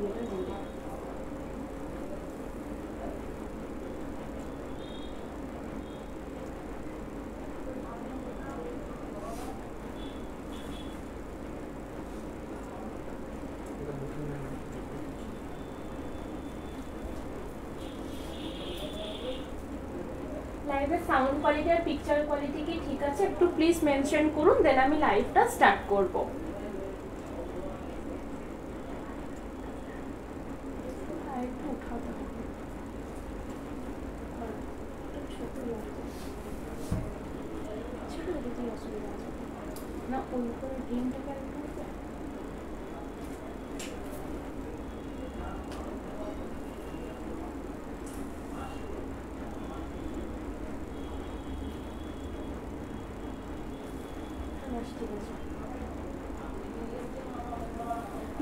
গ্রুপের ইয়েটা দিয়ে দেবেন এটা বুকিং নাম্বার লাইভের সাউন্ড কোয়ালিটি আর পিকচার কোয়ালিটি কি ঠিক আছে একটু প্লিজ মেনশন করুন দেন আমি লাইভটা স্টার্ট করব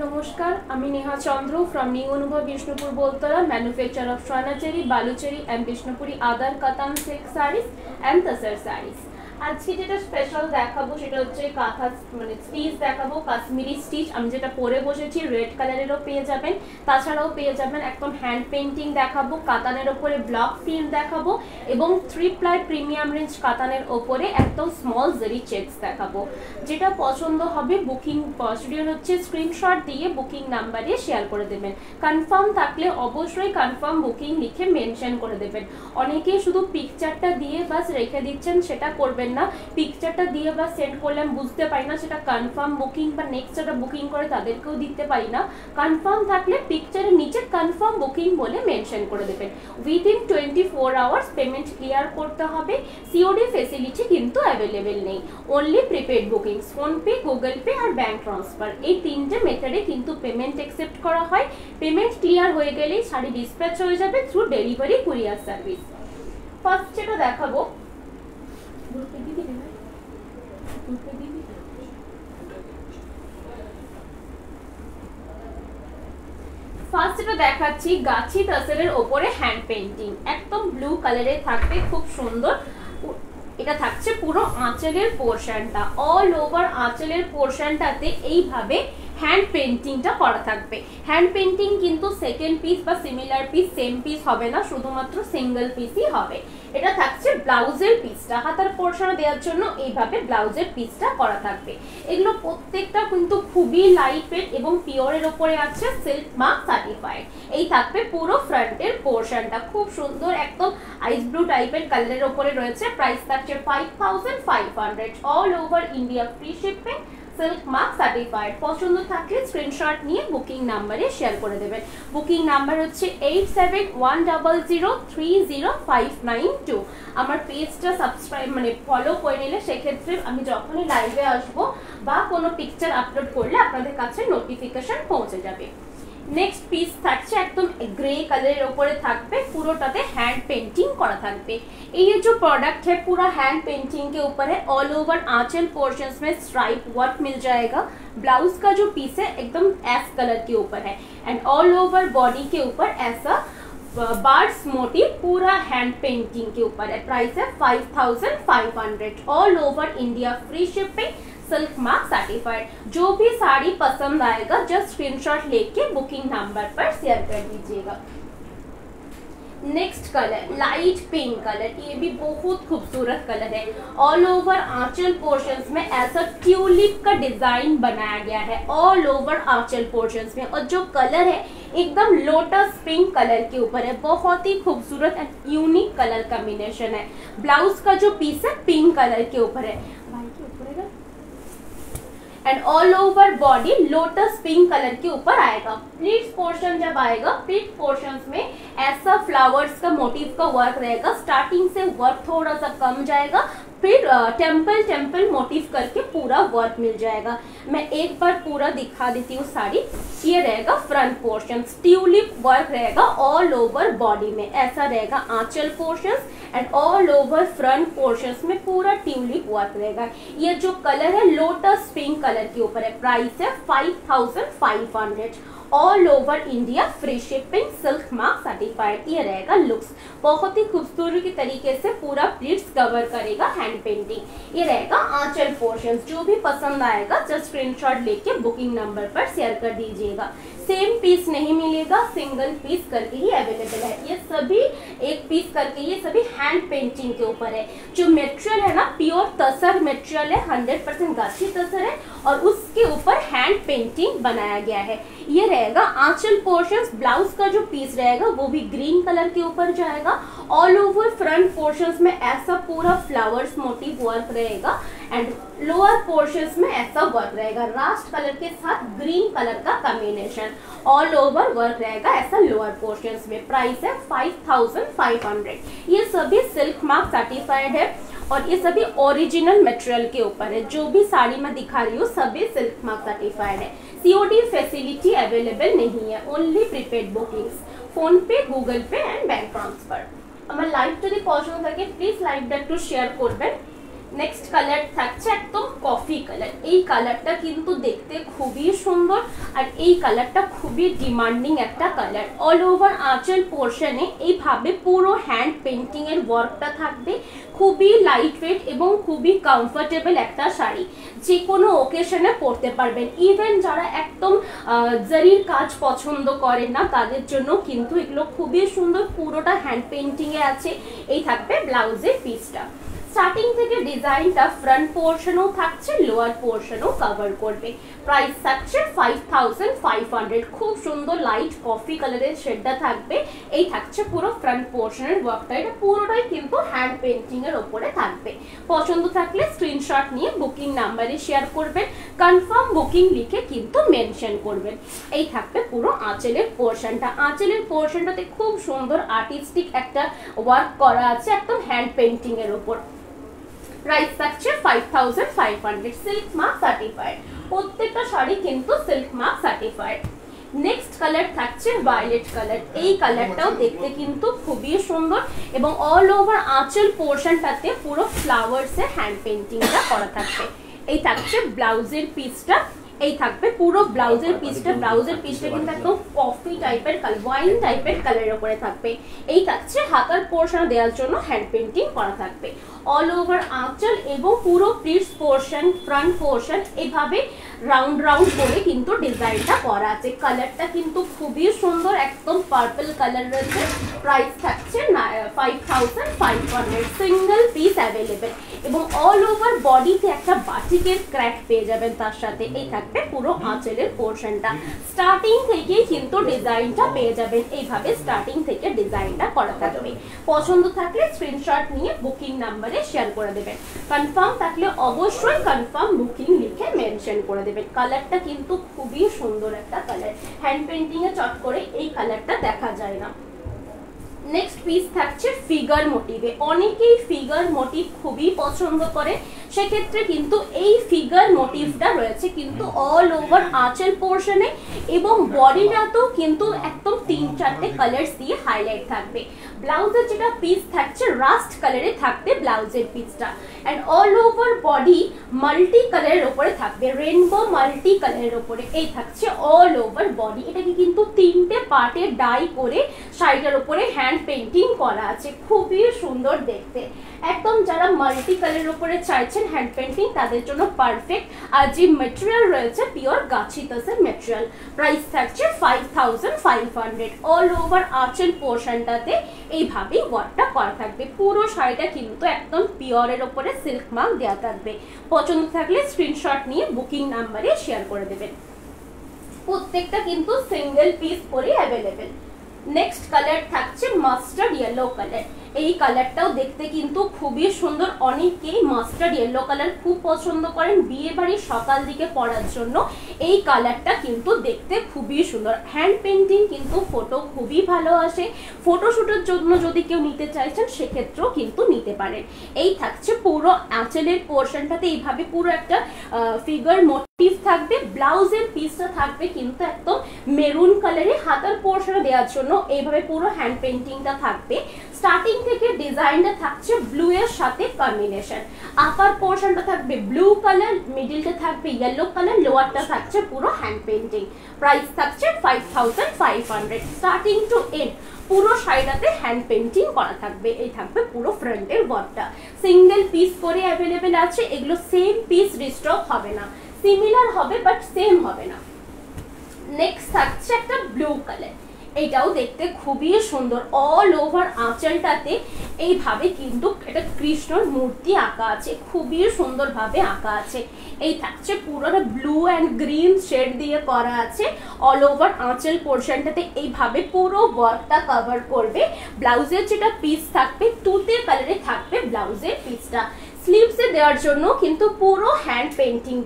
নমস্কার, আমি Neha Chandra from new Anubhav Bishnupur Boltala manufacture of Sonachari Baluchari and Bishnupuri other katan silk saris and tussar saris আজকে যেটা স্পেশাল দেখাবো সেটা হচ্ছে কাঁথা মানে স্টিচ দেখাবো, কাশ্মীরি স্টিচ আমি যেটা পরে বসেছি রেড কালারেরও পেয়ে যাবেন। তাছাড়াও পেয়ে যাবেন একদম হ্যান্ড পেন্টিং দেখাবো, কাতানের ওপরে ব্লক ফিল্ম দেখাবো এবং থ্রি প্লাই প্রিমিয়াম রেঞ্জ কাতানের ওপরে একদম স্মল জেরি চেকস দেখাবো। যেটা পছন্দ হবে বুকিং প্রসিডিওর হচ্ছে স্ক্রিনশট দিয়ে বুকিং নাম্বারে শেয়ার করে দেবেন। কনফার্ম থাকলে অবশ্যই কনফার্ম বুকিং লিখে মেনশন করে দেবেন। অনেকেই শুধু পিকচারটা দিয়ে বাস রেখে দিচ্ছেন, সেটা করবেন না। পিকচারটা দিয়ে বা সেন্ড করলে আমি বুঝতে পারি না, সেটা কনফার্ম বুকিং বা নেক্সট যারা বুকিং করে তাদেরকেও দিতে পারি না। কনফার্ম থাকলে পিকচারের নিচে কনফার্ম বুকিং বলে মেনশন করে দেবেন। Within twenty four hours payment clear করতে হবে। সিওডি ফেসিলিটি কিন্তু অ্যাভেলেবেল নেই। Only prepaid bookings PhonePe Google Pay আর ব্যাঙ্ক ট্রান্সফার এই তিনটে মেথডে কিন্তু পেমেন্ট অ্যাকসেপ্ট করা হয়। পেমেন্ট ক্লিয়ার হয়ে গেলেই শাড়ি ডিসপ্যাচ হয়ে যাবে through delivery courier service first যেটা দেখাবো গ্রুপে দিবি রে ভাই? গ্রুপে দিবি ফার্স্ট যেটা দেখাচ্ছি, গাছি তাসেরের ওপরে হ্যান্ড পেন্টিং একদম ব্লু কালারে থাকবে, খুব সুন্দর এটা থাকছে পুরো আঁচলের পোর্শনটা অল ওভার আঁচলের পোর্শনটাতে এইভাবে হ্যান্ড পেন্টিংটা করা থাকবে। হ্যান্ড পেন্টিং কিন্তু সেকেন্ড পিস বা সিমিলার পিস সেম পিস হবে না, শুধুমাত্র সিঙ্গেল পিসই হবে। এটা থাকছে ব্লাউজের পিসটা হাতার পোর্শনে দেওয়ার জন্য এইভাবে ব্লাউজের পিসটা করা থাকবে। এগুলো প্রত্যেকটা কিন্তু খুবই লাইট ওয়েট এবং পিওরের ওপরে আছে সিল্ক মার্ক সার্টিফাইড এই থাকবে পুরো ফ্রন্টের পোর্শনটা খুব সুন্দর একদম আইস ব্লু টাইপের কালারের ওপরে রয়েছে। প্রাইস থাকছে five thousand five hundred all over India free shipping silk mark certified পছন্দ থাকলে স্ক্রিনশট নিয়ে বুকিং নাম্বারে শেয়ার করে দেবেন। বুকিং নাম্বার হচ্ছে eight seven one double zero three zero five nine two আমার পেজটা সাবস্ক্রাইব মানে ফলো করে নিলে সেক্ষেত্রে আমি যখনই লাইভে আসব বা কোনো পিকচার আপলোড করলে আপনাদের কাছে নোটিফিকেশান পৌঁছে যাবে। নেক্সট পিস থাকছে একদম ग्रे कलर ऊपर থাকবে পুরোটাতে हैंड पेंटिंग करा থাকবে ये जो प्रोडक्ट है पूरा हैंड पेंटिंग के ऊपर है ऑल ओवर आंचल पोर्शंस में स्ट्राइप वर्क मिल जाएगा ब्लाउज का जो पीस है एकदम एस कलर के ऊपर है एंड ऑल ओवर बॉडी के ऊपर ऐसा बर्ड्स मोटिव पूरा हैंड पेंटिंग के ऊपर है प्राइस है five thousand five hundred all over India free shipping silk mark certified जो भी साड़ी पसंद आएगा जस्ट स्क्रीनशॉट लेके बुकिंग नंबर पर शेयर कर दीजिएगा। Next colour light pink colour ये भी बहुत खूबसूरत कलर है। ऑल ओवर आंचल पोर्शंस में ऐसा ट्यूलिप का डिज़ाइन बनाया गया है। ऑल ओवर आंचल पोर्शंस में। और जो कलर है, एकदम लोटस पिंक कलर के ऊपर है। बहुत ही खूबसूरत एंड यूनिक कलर कॉम्बिनेशन है। ब्लाउज का जो पीस है पिंक कलर के ऊपर है। And all over body lotus pink colour के ऊपर आएगा। प्लीट पोर्शन जब आएगा पीट पोर्शन में ऐसा फ्लावर्स का मोटिव का वर्क रहेगा। स्टार्टिंग से वर्क थोड़ा सा कम जाएगा। फिर टेंपल टेंपल मोटिव करके पूरा वर्क मिल जाएगा। मैं एक बार पूरा दिखा देती हूँ साड़ी ये रहेगा फ्रंट पोर्शन ट्यूलिप वर्क रहेगा ऑल ओवर बॉडी में। ऐसा रहेगा आंचल portion and all over front portion में पूरा ट्यूलिप वर्क रहेगा। ये जो कलर है लोटस पिंक कलर के ऊपर है। प्राइस है five thousand five hundred all over India free shipping silk mark certified ये रहेगा लुक्स बहुत ही खूबसूरत तरीके से पूरा प्लीट्स कवर करेगा हैंड पेंटिंग ये रहेगा आंचल पोर्शन जो भी पसंद आएगा जस्ट स्क्रीनशॉट लेके बुकिंग नंबर पर शेयर कर दीजिएगा। सेम पीस नहीं मिलेगा सिंगल पीस करके ही अवेलेबल है। ये सभी एक पीस करके, ये सभी हैंड पेंटिंग के ऊपर है। जो मेटेरियल है ना प्योर तसर मेटेरियल है हंड्रेड परसेंट गाछी तसर है, और उसके ऊपर हैंड पेंटिंग बनाया गया है। ये रहेगा, आंचल पोर्शन ब्लाउज का जो पीस रहेगा, वो भी ग्रीन कलर के ऊपर जाएगा ऑल ओवर फ्रंट पोर्शन में ऐसा पूरा फ्लावर्स मोटिव वर्क रहेगा एंड लोअर पोर्शन में ऐसा वर्क रहेगा। रास्ट कलर के साथ ग्रीन कलर का कॉम्बिनेशन ऑल ओवर वर्क रहेगा ऐसा लोअर पोर्शन में। प्राइस है फाइव थाउज़ेंड फाइव हंड्रेड ये सभी सिल्क मार्क सर्टिफाइड है। और ये सभी ओरिजिनल मटेरियल के ऊपर है जो भी साड़ी मैं दिखा रही हूँ सभी सिल्क मार्क सर्टिफाइड है सीओडी फैसिलिटी अवेलेबल नहीं है only prepaid bookings PhonePe Google Pay and bank transfer আমার লাইভ যদি পছন্দ থাকে প্লিজ লাইভটা একটু শেয়ার করবেন নেক্সট কালার থাকছে একদম কফি কালার এই কালারটা কিন্তু দেখতে খুবই সুন্দর আর এই কালারটা খুবই ডিমান্ডিং একটা কালার অল ওভার আঁচল পোর্শনে এইভাবে পুরো হ্যান্ড পেন্টিং এর ওয়ার্কটা থাকবে। খুবই লাইট ওয়েট এবং খুবই কমফোর্টেবল একটা শাড়ি। যে কোনো ওকেশনে পরতে পারবেন। ইভেন যারা একদম জারির কাজ পছন্দ করেন না, তাদের জন্য কিন্তু এগুলো খুবই সুন্দর। পুরোটা হ্যান্ড পেন্টিং এ আছে। এই থাকবে ব্লাউজের পিসটা স্টার্টিং থেকে ডিজাইনটা ফ্রন্ট পোর্শনও থাকছে লোয়ার পোর্শনও কভার করবে। প্রাইস থাকছে ফাইভ ফাইভ হান্ড্রেড খুব সুন্দর লাইট কফি কালারের শেডটা থাকবে। এই থাকছে পুরো ফ্রন্ট পোর্শনের ওয়ার্কটা এটা পুরোটাই কিন্তু হ্যান্ড পেন্টিংয়ের ওপরে থাকবে। পছন্দ থাকলে স্ক্রিনশট নিয়ে বুকিং নাম্বারে শেয়ার করবেন। কনফার্ম বুকিং লিখে কিন্তু মেনশন করবেন। এই থাকবে পুরো আঁচলের পোর্শনটা আঁচলের পোর্শনটাতে খুব সুন্দর আর্টিস্টিক একটা ওয়ার্ক করা আছে, একদম হ্যান্ড পেন্টিংয়ের ওপর। প্রাইস থাকছে সিল্ক মার্ক সার্টিফাইড প্রত্যেকটা শাড়ি কিন্তু silk mark certified next colour থাকছে ভায়োলেট কালার এই কালারটাও দেখতে কিন্তু খুবই সুন্দর এবং অল ওভার আঁচল পোর্শনটাতে পুরো ফ্লাওয়ার্সে হ্যান্ড পেন্টিংটা করা থাকছে। এই থাকছে ব্লাউজের পিসটা এই থাকবে পুরো ব্লাউজের পিসটা ব্লাউজের পিসটা কিন্তু একদম কফি টাইপের ওয়াইন টাইপের কালারের উপরে থাকবে। এই থাকছে হাতার পোর্শন দেওয়ার জন্য হ্যান্ড পেন্টিং করা থাকবে। অল ওভার আঁচল এবং পুরো প্লিটস পোর্শন ফ্রন্ট পোর্শন এভাবে রাউন্ড রাউন্ড করে কিন্তু ডিজাইনটা করা আছে। কালারটা কিন্তু খুবই সুন্দর, একদম পার্পল কালার রয়েছে। প্রাইস থাকছে five thousand five hundred single piece available এবং অল ওভার বডিতে একটা বাটিকের ক্র্যাক পেয়ে যাবেন তার সাথে। এই থাকবে পুরো আঁচলের পোর্শনটা স্টার্টিং থেকেই কিন্তু ডিজাইনটা পেয়ে যাবেন। এইভাবে স্টার্টিং থেকে ডিজাইনটা করা থাকবে। পছন্দ থাকলে স্ক্রিনশট নিয়ে বুকিং নাম্বারে শেয়ার করে দেবেন। কনফার্ম থাকলে অবশ্যই কনফার্ম বুকিং লিখে মেনশন করে দেবেন। কালারটা কিন্তু খুবই সুন্দর একটা কালার হ্যান্ড পেন্টিং এ চট করে এই কালারটা দেখা যায় না। নেক্সট পিস থাকছে ফিগার মোটিভে অনেকেই ফিগার মোটিভ খুবই পছন্দ করে। সেক্ষেত্রে কিন্তু এই ফিগার মোটিভটা রয়েছে কিন্তু অল ওভার আঁচল পোর্শনে এবং বডিটাতেও কিন্তু একদম তিন চারটে কালার্স দিয়ে হাইলাইট থাকবে। ব্লাউজের যেটা পিস থাকছে রাস্ট কালারে থাকবে ব্লাউজের পিসটা and all over body multi কালারের ওপরে থাকবে। রেনবো মাল্টি কালারের ওপরে। এই থাকছে অল ওভার বডি এটাকে কিন্তু তিনটে পার্টে ডাই করে শাড়িটার ওপরে হ্যান্ড পেন্টিং করা আছে। খুবই সুন্দর দেখতে। একদম যারা মাল্টি কালারের উপরে চাইছেন হ্যান্ড পেন্টিং তাদের জন্য পারফেক্ট আর যে মেটেরিয়াল রয়েছে পিওর গাছি তাসের মেটেরিয়াল প্রাইস থাকছে five thousand five hundred all over আঁচল পোর্শনটাতে এইভাবেই ওয়ার্কটা করা থাকবে। পুরো শাড়িটা কিন্তু একদম পিওরের ওপরে সিল্ক মার্ক দেওয়া থাকবে। পছন্দ থাকলে স্ক্রিনশট নিয়ে বুকিং নাম্বারে শেয়ার করে দেবেন। প্রত্যেকটা কিন্তু সিঙ্গেল পিস করে অ্যাভেলেবেল নেক্সট কালার থাকছে মাস্টার্ড ইয়েলো কালার এই কালারটাও দেখতে কিন্তু খুবই সুন্দর। অনেকেই মাস্টার্ড ইয়েলো কালার খুব পছন্দ করেন বিয়ে বাড়ির সকাল দিকে পরার জন্য। এই কালারটা কিন্তু দেখতে খুবই সুন্দর। হ্যান্ড পেন্টিং কিন্তু ফটো খুবই ভালো আসে। ফটোশুটের জন্য যদি কেউ নিতে চাইছেন, সেক্ষেত্রেও কিন্তু নিতে পারেন। এই থাকছে পুরো আঁচলের পোর্শনটাতে। এইভাবে পুরো একটা ফিগার মোটিভ থাকবে। ব্লাউজের পিসটা থাকবে কিন্তু একদম মেরুন কালারে হাতার পোর্শনে দেওয়ার জন্য। এইভাবে পুরো হ্যান্ড পেন্টিংটা থাকবে। স্টার্টিং থেকে ডিজাইনটা থাকছে ব্লু এর সাথে কম্বিনেশন আপার পোর্শনটা থাকবে ব্লু কালার মিডিলটা থাকবে ইয়েলো কালার লোয়ারটা থাকছে পুরো হ্যান্ড পেন্টিং প্রাইস থাকছে five thousand five hundred starting to end পুরো শাড়িটাতে হ্যান্ড পেন্টিং করা থাকবে। এই থাকবে পুরো ফ্রন্টের ওয়ার্কটা সিঙ্গেল পিস করে অ্যাভেলেবেল আছে, এগুলো সেম পিস রিস্টক হবে না। সিমিলার হবে বাট সেম হবে না। নেক্সট থাকছে একটা ব্লু কালার এটাও দেখতে খুবই সুন্দর। অল ওভার আঁচলটাতে এইভাবে কিন্তু এটা কৃষ্ণর মূর্তি আঁকা আছে। খুবই সুন্দরভাবে আঁকা আছে। এই থাকছে পুরোটা ব্লু অ্যান্ড গ্রিন শেড দিয়ে করা আছে। অল ওভার আঁচল পোর্শনটাতে এইভাবে পুরো ওয়ার্কটা কভার করবে। ব্লাউজের যেটা পিস থাকবে, তুতে কালারে থাকবে ব্লাউজের পিসটা স্লিভসে से জন্য हैंड पेंटिंग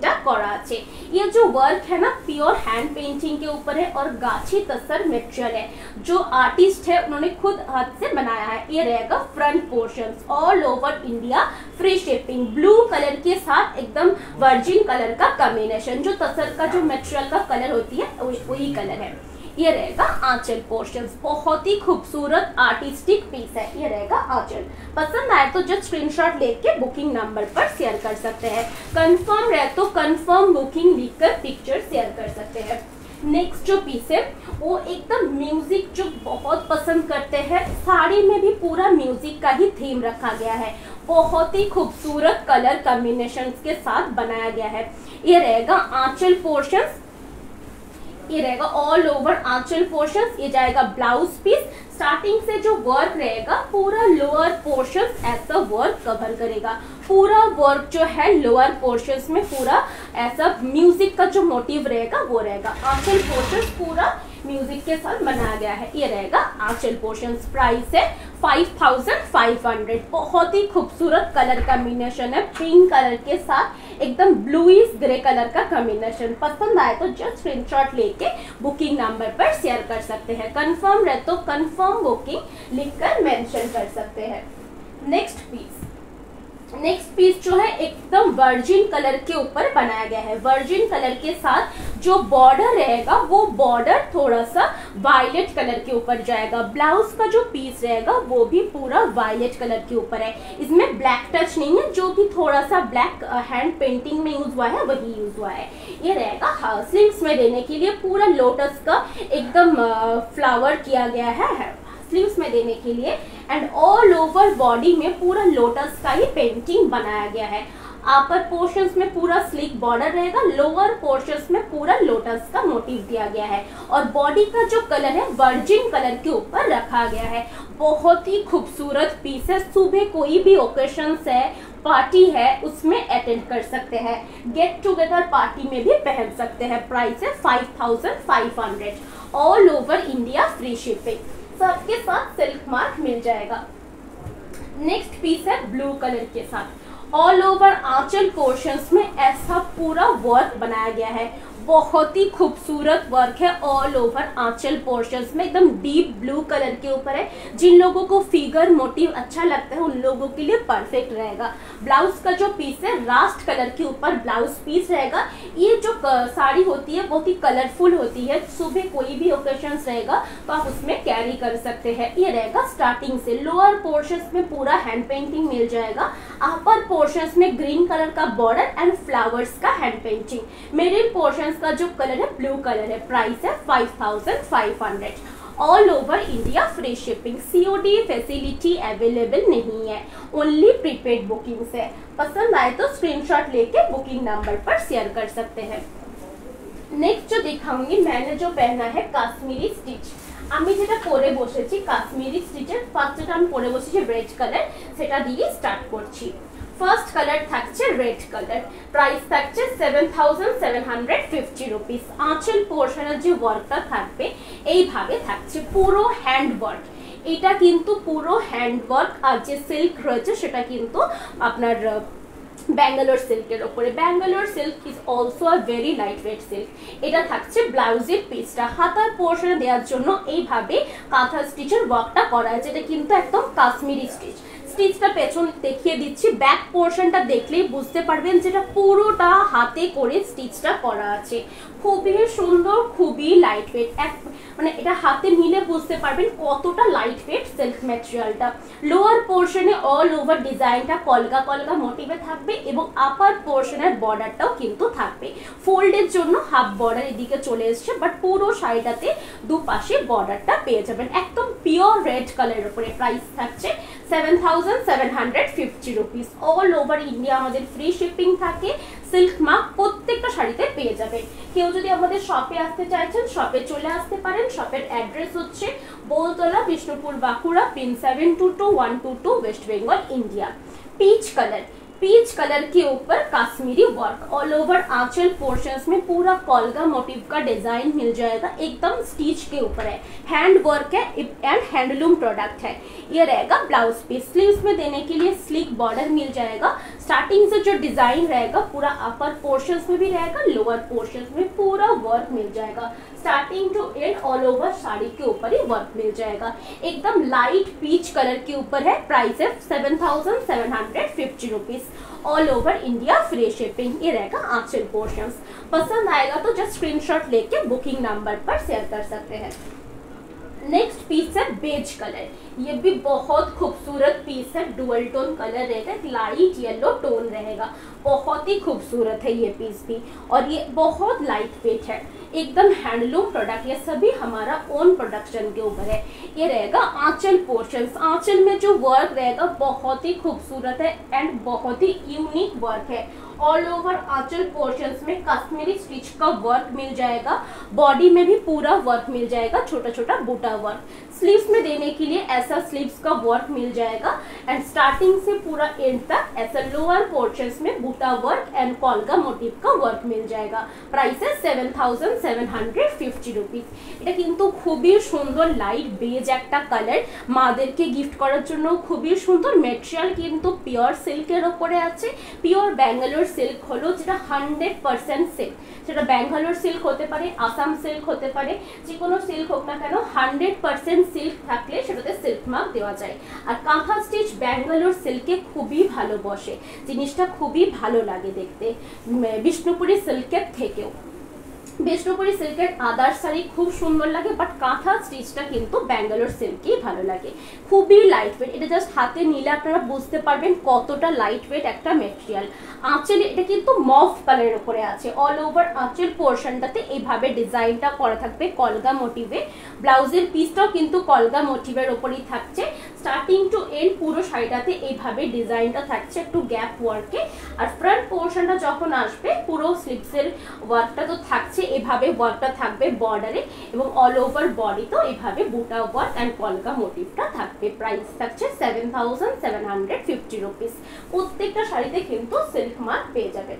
ये जो वर्क है ना प्योर हैंड पेंटिंग के ऊपर है और गाछी तसर मेटेरियल है। जो आर्टिस्ट है, उन्होंने खुद हाथ से बनाया है। ये रहेगा front portion all over India free shipping blue colour के साथ एकदम वर्जिन कलर का कॉम्बिनेशन जो तसर का, जो मेटेरियल का कलर होती है वही कलर है। ये रहेगा आंचल पोर्शन बहुत ही खूबसूरत आर्टिस्टिक पीस है। ये रहेगा आंचल। पसंद आए तो जस्ट स्क्रीनशॉट लेके बुकिंग नंबर पर शेयर कर सकते हैं। कंफर्म रहे तो कंफर्म बुकिंग लिखकर पिक्चर शेयर कर सकते हैं। नेक्स्ट जो पीस है, वो एकदम म्यूज़िक जो बहुत पसंद करते हैं। साड़ी में भी पूरा म्यूज़िक का ही थीम रखा गया है। बहुत ही खूबसूरत कलर कॉम्बिनेशन के साथ बनाया गया है। ये रहेगा आंचल पोर्शन ये रहेगा ऑल ओवर आंचल पोर्शन ये जाएगा ब्लाउज पीस स्टार्टिंग से जो वर्क रहेगा, पूरा लोअर पोर्शन ऐसा वर्क कवर करेगा. पूरा वर्क जो है लोअर पोर्शन में पूरा ऐसा म्यूज़िक का जो मोटिव रहेगा, वो रहेगा. आंचल पोर्शन पूरा म्यूज़िक के साथ बनाया गया है. ये रहेगा आंचल पोर्शन प्राइस है फाइव थाउज़ेंड फाइव हंड्रेड बहुत ही खूबसूरत कलर कॉम्बिनेशन है. पिंक कलर के साथ एकदम ब्लूइश ग्रे कलर का कॉम्बिनेशन पसंद आए तो जस्ट स्क्रीनशॉट लेके बुकिंग नंबर पर शेयर कर सकते हैं। कंफर्म रहे तो कंफर्म बुकिंग लिखकर मेंशन कर सकते हैं। नेक्स्ट पीस नेक्स्ट पीस जो है, एकदम वर्जिन कलर के ऊपर बनाया गया है। वर्जिन कलर के साथ जो बॉर्डर रहेगा, वो बॉर्डर थोड़ा सा वायलेट कलर के ऊपर जाएगा। ब्लाउज का जो पीस रहेगा, वो भी पूरा वायलेट कलर के ऊपर है। इसमें ब्लैक टच नहीं है, जो भी थोड़ा सा ब्लैक हैंड पेंटिंग में यूज़ हुआ है, वही यूज़ हुआ है। ये रहेगा हाँ स्लीव्स में देने के लिए पूरा लोटस का एकदम फ्लावर किया गया है। स्लीव्स में देने के लिए एंड ऑल ओवर बॉडी में पूरा लोटस का ही पेंटिंग बनाया गया है। अपर पोर्शंस में पूरा स्लिक बॉर्डर रहेगा लोअर पोर्शंस में पूरा लोटस का मोटिव दिया गया है। और बॉडी का जो कलर है वर्जिन कलर के ऊपर रखा गया है। बहुत ही खूबसूरत पीस है सुबह कोई भी ओकेशन है पार्टी है, उसमें अटेंड कर सकते हैं। गेट टुगेदर पार्टी में भी पहन सकते हैं। प्राइस है five thousand five hundred all over India free shipping सबके साथ सिल्क मार्क मिल जाएगा। नेक्स्ट पीस है ब्लू कलर के साथ। ऑल ओवर आंचल पोर्शन में ऐसा पूरा वर्क बनाया गया है। बहुत ही खूबसूरत वर्क है ऑल ओवर आंचल पोर्शंस में, एकदम डीप ब्लू कलर के ऊपर है। जिन लोगों को फिगर मोटिव अच्छा लगता है, उन लोगों के लिए परफेक्ट रहेगा। ब्लाउज का जो पीस है रास्ट कलर के ऊपर ब्लाउज पीस रहेगा। ये जो साड़ी होती है, बहुत ही कलरफुल होती है। सुबह कोई भी ओकेशन रहेगा तो आप उसमें कैरी कर सकते हैं। ये रहेगा स्टार्टिंग से। लोअर पोर्शन में पूरा हैंड पेंटिंग मिल जाएगा। अपर पोर्शन में ग्रीन कलर का बॉर्डर एंड फ्लावर्स का हैंड पेंटिंग मिडिल पोर्शन का जो कलर है ब्लू कलर है प्राइस है five thousand five hundred all over India free shipping COD facility available नहीं है ओनली प्रीपेड बुकिंग है पसंद आए तो स्क्रीनशॉट लेके बुकिंग नंबर पर शेयर कर सकते हैं नेक्स्ट जो दिखाऊंगी मैंने जो पहना है काश्मीरी स्टिच আমি যেটা পরে বসেছি কাশ্মীরি স্টিচের ফার্স্ট যেটা আমি পরে বসেছি রেড কালার সেটা দিয়ে স্টার্ট করছি ফার্স্ট কালার থাকছে রেড কালার প্রাইস থাকছে seven thousand seven hundred fifty rupees আঁচল পোর্শনের যে ওয়ার্কটা থাকবে, এইভাবে থাকছে পুরো হ্যান্ড ওয়ার্ক এটা কিন্তু পুরো হ্যান্ড ওয়ার্ক আর যে সিল্ক রয়েছে সেটা কিন্তু আপনার ব্যাঙ্গালোর সিল্কের ওপরে। Bangalore silk is also a very light weight silk এটা থাকছে ব্লাউজের পিসটা হাতার পোর্শনে দেওয়ার জন্য এইভাবে কাঁথা স্টিচের ওয়ার্কটা করা আছে এটা কিন্তু একদম কাশ্মীরি স্টিচ স্টিচটা পেছন দেখিয়ে দিচ্ছি। ব্যাক পোর্শনটা দেখলেই বুঝতে পারবেন যেটা পুরোটা হাতে করে স্টিচটা করা আছে। খুবই সুন্দর, খুবই লাইট ওয়েট এক মানে এটা হাতে নিলে বুঝতে পারবেন কতটা লাইট ওয়েট সিল্ক ম্যাটেরিয়ালটা লোয়ার পোর্শনে অল ওভার ডিজাইনটা কলগা কলগা মোটিভে থাকবে এবং আপার পোর্শনের বর্ডারটাও কিন্তু থাকবে। ফোল্ডের জন্য হাফ বর্ডার এদিকে চলে এসছে বাট পুরো শাড়িটাতে দুপাশে বর্ডারটা পেয়ে যাবেন। একদম পিওর রেড কালারের উপরে প্রাইস থাকছে seven thousand seven hundred fifty rupees all over India আমাদের ফ্রি শিপিং থাকে। সিল্ক মার্ক প্রত্যেকটা শাড়িতে পেয়ে যাবেন কেউ যদি আমাদের শপে আসতে চাইছেন শপে চলে আসতে পারেন। শপের অ্যাড্রেস হচ্ছে Boultala, Bishnupur, Bankura pin seven two two one two two West Bengal India peach colour peach colour के ऊपर काश्मीरी वर्क ऑल ओवर आंचल पोर्शंस में पूरा कॉलगा मोटिव का डिज़ाइन मिल जाएगा। एकदम स्टिच के ऊपर है। हैंड वर्क है एंड हैंडलूम प्रोडक्ट है। ये रहेगा ब्लाउज पीस स्लीव्स में देने के लिए स्लिक बॉर्डर मिल जाएगा। स्टार्टिंग से जो डिज़ाइन रहेगा, पूरा अपर पोर्शंस में भी रहेगा लोअर पोर्शंस में पूरा वर्क मिल जाएगा। Starting to end all over sari के ऊपर ही वर्क मिल जाएगा। एकदम लाइट पीच कलर के ऊपर है प्राइस है seven thousand seven hundred fifty rupees all over India free shipping ये रहेगा आंचल पोर्शंस पसंद आएगा तो जस्ट स्क्रीनशॉट लेके बुकिंग नंबर पर शेयर कर सकते हैं। नेक्स्ट पीस है बेज कलर ये भी बहुत खूबसूरत पीस है. डुअल टोन कलर रहेगा. लाइट येलो टोन रहेगा. बहुत ही खूबसूरत है ये पीस भी. और ये बहुत लाइट वेट है. एकदम हैंडलूम प्रोडक्ट ये सभी हमारा ओन प्रोडक्शन के ऊपर है. ये रहेगा आंचल पोर्शन आंचल में जो वर्क रहेगा, बहुत ही खूबसूरत है एंड बहुत ही यूनिक वर्क है. ऑल ओवर आंचल पोर्शंस में कश्मीरी स्टिच का वर्क मिल जाएगा बॉडी में भी पूरा वर्क मिल जाएगा छोटा छोटा बूटा वर्क स्लीव्स में देने के लिए ऐसा स्लीव्स का वर्क मिल जाएगा एंड स्टार्टिंग से पूरा एंड तक ऐसा लोअर पोर्शंस में बूटा वर्क एंड कॉलगा मोटिव का वर्क मिल जाएगा प्राइस है seven thousand seven hundred fifty rupees এটা কিন্তু খুবই সুন্দর লাইট বেজ একটা কালার মাদেরকে গিফট করার জন্য খুবই সুন্দর মেটেরিয়াল কিন্তু পিওর সিল্কের ওপরে আছে পিওর ব্যাঙ্গালোর সিল্ক হলো যেটা হান্ড্রেড পারসেন্ট সিল্ক সেটা ব্যাঙ্গালোর সিল্ক হতে পারে, আসাম সিল্ক হতে পারে যে কোনো সিল্ক হোক না কেন হান্ড্রেড পারসেন্ট সিল্ক থাকলে সেটাতে সিল্ক মার্ক দেওয়া যায়। আর কাঁথা স্টিচ ব্যাঙ্গালোর সিল্কে খুবই ভালো বসে। জিনিসটা খুবই ভালো লাগে দেখতে। বিষ্ণুপুরি সিল্কের থেকেও। বিষ্ণুপুরি সিল্কের আদার শাড়ি খুব সুন্দর লাগে বাট কাঁথা স্টিচটা কিন্তু ব্যাঙ্গালোর সিল্কই ভালো লাগে। খুবই লাইট ওয়েট এটা জাস্ট হাতে নিলে আপনারা বুঝতে পারবেন কতটা লাইট ওয়েট একটা মেটেরিয়াল আঁচলে, এটা কিন্তু মফ কালারের উপরে আছে। অল ওভার আঁচল পোর্শনটাতে এইভাবে ডিজাইনটা করা থাকবে কলগা মোটিভে ব্লাউজের পিসটাও কিন্তু কলগা মোটিভের ওপরেই থাকছে। স্টার্টিং টু এন্ড পুরো শাড়িটাতে এইভাবে ডিজাইনটা থাকছে একটু গ্যাপ ওয়ার্কে আর ফ্রন্ট পোর্শনটা যখন আসবে, পুরো স্লিপসের ওয়ার্কটা তো থাকছে এভাবে ওয়ার্কটা থাকবে বর্ডারে এবং অল ওভার বডি তো এভাবে বুটা ওয়ার্ক অ্যান্ড কলকা মোটিভটা থাকবে। প্রাইস থাকছে seven thousand seven hundred fifty rupees প্রত্যেকটা শাড়িতে কিন্তু সিল্ক মার্ক পেয়ে যাবেন।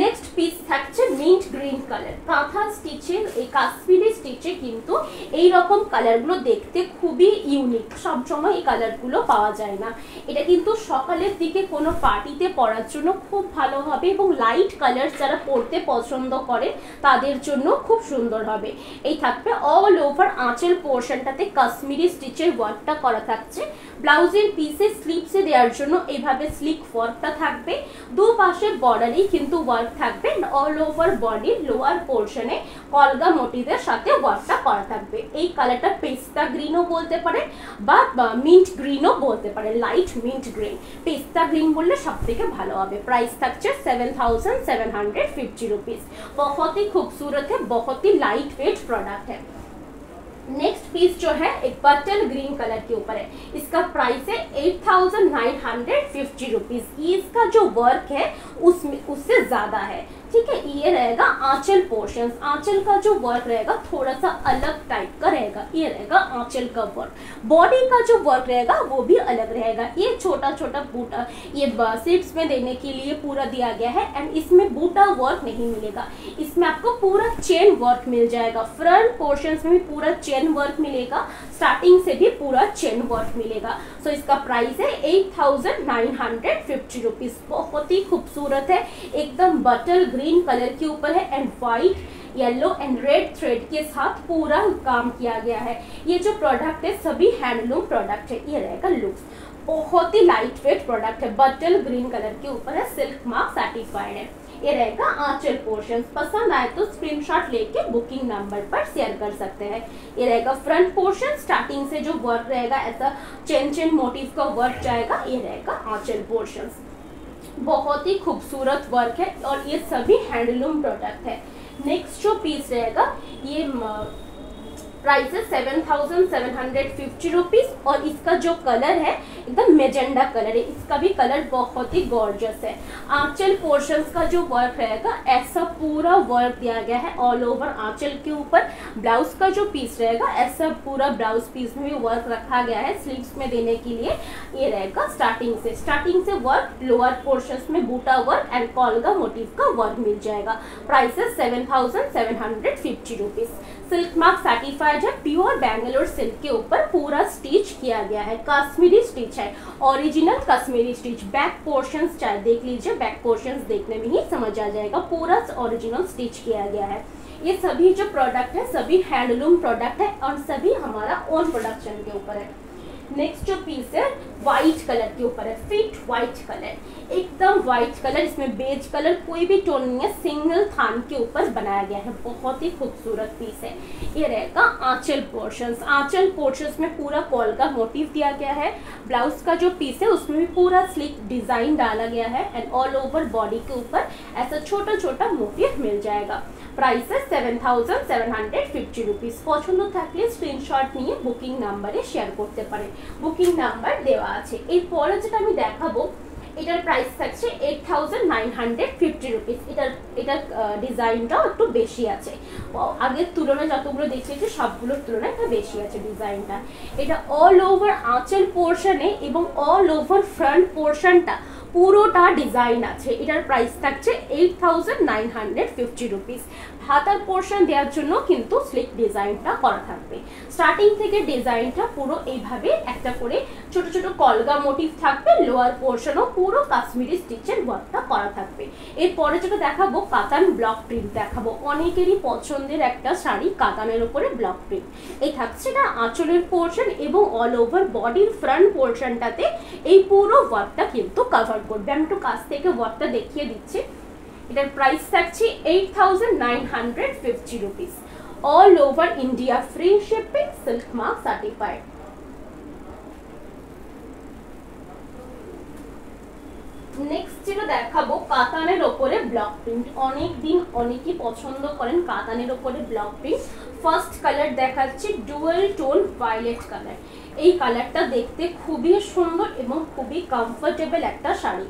নেক্সট পিস থাকছে মিন্ট গ্রিন কালার কাঁথা স্টিচের এই কাশ্মীরি স্টিচে কিন্তু এই রকম কালারগুলো দেখতে খুবই ইউনিক সব সময় এই কালারগুলো পাওয়া যায় না। এটা কিন্তু সকালের দিকে কোনো পার্টিতে পরার জন্য খুব ভালো হবে এবং লাইট কালার যারা পরতে পছন্দ করে, তাদের জন্য খুব সুন্দর হবে। এই থাকবে অল ওভার আঁচের পোর্শনটাতে কাশ্মীরি স্টিচের ওয়ার্কটা করা থাকছে। ব্লাউজের পিসে স্লিপসে দেওয়ার জন্য এইভাবে স্লিক ওয়ার্কটা থাকবে। দুপাশের বর্ডারেই কিন্তু ওয়ার্ক থাকবে অল ওভার বডি লোয়ার পোর্শনে কলগা মোটিভের সাথে ওয়ার্কটা করা থাকবে এই কালারটা পেস্তা গ্রিনও বলতে পারে বা মিন্ট গ্রিনও বলতে পারে লাইট মিন্ট গ্রিন পেস্তা গ্রিন বললে সব থেকে ভালো হবে प्राइस থাকছে seven thousand seven hundred fifty rupees बहुत ही खूबसूरत है बहुत ही लाइट वेट प्रोडक्ट है next piece जो है, एक बटल ग्रीन कलर के ऊपर है। इसका प्राइस है eight thousand nine hundred fifty rupees इसका जो वर्क है, उसमें, उससे ज़्यादा है। ठीक है ये रहेगा आंचल पोर्शन आंचल का जो वर्क रहेगा थोड़ा सा अलग टाइप का रहेगा. ये रहेगा आंचल का वर्क बॉडी का जो वर्क रहेगा वो भी अलग रहेगा. ये छोटा छोटा बूटा ये सिप्स में देने के लिए पूरा दिया गया है एंड इसमें बूटा वर्क नहीं मिलेगा. इसमें आपको पूरा चेन वर्क मिल जाएगा. फ्रंट पोर्शन में भी पूरा चेन वर्क मिलेगा. स्टार्टिंग से भी पूरा चेन वर्क मिलेगा. सो so, इसका प्राइस है eight thousand nine hundred fifty rupees बहुत ही खूबसूरत है. एकदम बटल ग्रीन कलर के ऊपर है and white yellow and red thread के साथ पूरा काम किया गया है। ये जो प्रोडक्ट है, सभी हैंडलूम प्रोडक्ट है। ये रहेगा लुक्स बहुत ही लाइट वेट प्रोडक्ट है। बटल ग्रीन कलर के ऊपर है। सिल्क मार्क सर्टिफाइड है। ये रहेगा आंचल पोर्शन पसंद आए तो स्क्रीनशॉट लेके बुकिंग नंबर पर शेयर कर सकते हैं। ये रहेगा फ्रंट पोर्शन स्टार्टिंग से जो वर्क रहेगा, ऐसा चेन चेन मोटिव का वर्क जाएगा। ये रहेगा आंचल पोर्शन बहुत ही खूबसूरत वर्क है और ये सभी हैंडलूम प्रोडक्ट है। नेक्स्ट जो पीस रहेगा, ये प्राइस है seven thousand seven hundred fifty rupees और इसका जो कलर है, एकदम मेजेंडा कलर है। इसका भी कलर बहुत ही गॉर्जस है। आंचल पोर्शन का जो वर्क रहेगा, ऐसा पूरा वर्क दिया गया है ऑल ओवर आंचल के ऊपर। ब्लाउज का जो पीस रहेगा, ऐसा पूरा ब्लाउज पीस में भी वर्क रखा गया है स्लीव्स में देने के लिए। ये रहेगा स्टार्टिंग से। स्टार्टिंग से वर्क लोअर पोर्शन में बूटा वर्क एंड कॉलगा मोटिव का वर्क मिल जाएगा। प्राइस है seven thousand seven hundred fifty rupees silk mark certified है। प्योर बैंगलोर सिल्क के ऊपर पूरा स्टिच किया गया है। कश्मीरी स्टिच है। Original Kashmiri stitch back portion चाहे देख लीजिए बैक पोर्शन देखने में ही समझ आ जाएगा। पूरा ओरिजिनल स्टिच किया गया है। ये सभी जो प्रोडक्ट है, सभी हैंडलूम प्रोडक्ट है और सभी हमारा ओन प्रोडक्शन के ऊपर है। नेक्स्ट जो पीस है व्हाइट कलर के ऊपर है फिट व्हाइट कलर एकदम व्हाइट कलर इसमें बेज कलर कोई भी टोन नहीं है सिंगल थान के ऊपर बनाया गया है। बहुत ही खूबसूरत पीस है। ये रहेगा आंचल पोर्शन आंचल पोर्शन में पूरा कॉल का मोटिव दिया गया है। ब्लाउज का जो पीस है, उसमें भी पूरा स्लिक डिज़ाइन डाला गया है एंड ऑल ओवर बॉडी के ऊपर ऐसा छोटा छोटा मोटिव मिल जाएगा। Price seven thousand seven hundred fifty rupees পছন্দ থাকলে স্ক্রিনশট নিয়ে বুকিং নাম্বারে শেয়ার করতে পারে বুকিং নাম্বার দেওয়া আছে। এরপরে যেটা আমি দেখাবো, এটার প্রাইস থাকছে eight thousand nine hundred fifty rupees এটার এটার ডিজাইনটাও একটু বেশি আছে। আগের তুলনায় যতগুলো দেখিয়েছি, সবগুলোর তুলনায় এটা বেশি আছে ডিজাইনটা এটা অল ওভার আঁচল পোর্শনে এবং অল ওভার ফ্রন্ট পোর্শনটা পুরোটা ডিজাইন আছে। এটার প্রাইস থাকছে eight thousand nine hundred fifty rupees হাতার পোর্শন দেওয়ার জন্য কিন্তু স্লিক ডিজাইনটা করা থাকবে। স্টার্টিং থেকে ডিজাইনটা পুরো এইভাবে একটা করে ছোট ছোট কলগা মোটিভ থাকবে লোয়ার পোর্শনও পুরো কাশ্মীরি স্টিচের ওয়ার্কটা করা থাকবে। এরপরে যেটা দেখাবো, কাতান ব্লক প্রিন্ট দেখাবো। অনেকেরই পছন্দের একটা শাড়ি কাতানের উপরে ব্লক প্রিন্ট এই থাকছে এটা আঁচলের পোর্শন এবং অল ওভার বডির ফ্রন্ট পোর্শনটাতে এই পুরো ওয়ার্কটা কিন্তু কভার করবে। আমি একটু কাছ থেকে ওয়ার্কটা দেখিয়ে দিচ্ছি। এটার প্রাইস থাকছে eight thousand nine hundred fifty rupees all over India free shipping silk mark certified next যেটা দেখাবো, কাতানের ওপরে ব্লক প্রিন্ট অনেক দিন অনেকেই পছন্দ করেন কাতানের ওপরে ব্লক প্রিন্ট ফার্স্ট কালার দেখাচ্ছি ডুয়েল টোন ভায়োলেট কালার এই কালারটা দেখতে খুবই সুন্দর এবং খুবই কমফোর্টেবল একটা শাড়ি।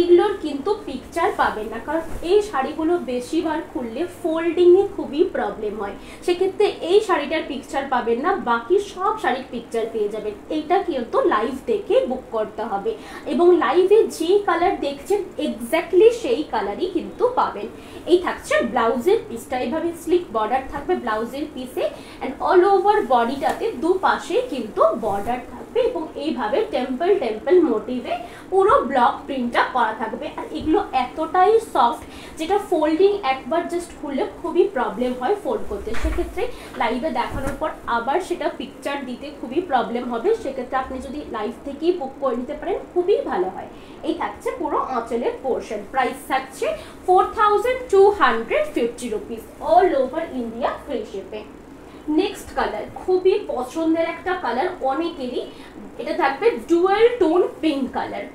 এগুলোর কিন্তু পিকচার পাবেন না। কারণ এই শাড়িগুলো বেশিবার খুললে ফোল্ডিংয়ে খুবই প্রবলেম হয়। সেক্ষেত্রে এই শাড়িটার পিকচার পাবেন না, বাকি সব শাড়ির পিকচার পেয়ে যাবেন। এইটা কিন্তু লাইভ দেখে বুক করতে হবে। এবং লাইভে যে কালার দেখছেন এক্স্যাক্টলি সেই কালারই কিন্তু পাবেন। এই থাকছে ব্লাউজের পিসটা এইভাবে স্লিক বর্ডার থাকবে ব্লাউজের পিসে অ্যান্ড অল ওভার বডিটাতে দুপাশে কিন্তু বর্ডার থাকবে। এবং এইভাবে টেম্পল টেম্পল মোটিভে পুরো ব্লক প্রিন্টটা করা থাকবে। আর এগুলো এতটাই সফট যেটা ফোল্ডিং একবার জাস্ট খুললে খুবই প্রবলেম হয় ফোল্ড করতে। সেক্ষেত্রে লাইভে দেখানোর পর আবার সেটা পিকচার দিতে খুবই প্রবলেম হবে। সেক্ষেত্রে আপনি যদি লাইভ থেকেই বুক করে নিতে পারেন, খুবই ভালো হয়। এই থাকছে পুরো আঁচলের পোর্শন প্রাইস থাকছে four thousand two hundred fifty rupees all over India free শিপে নেক্সট কালার খুবই পছন্দের একটা কালার অনেকেরই, এটা থাকবে ডুয়েল টোন পিঙ্ক কালার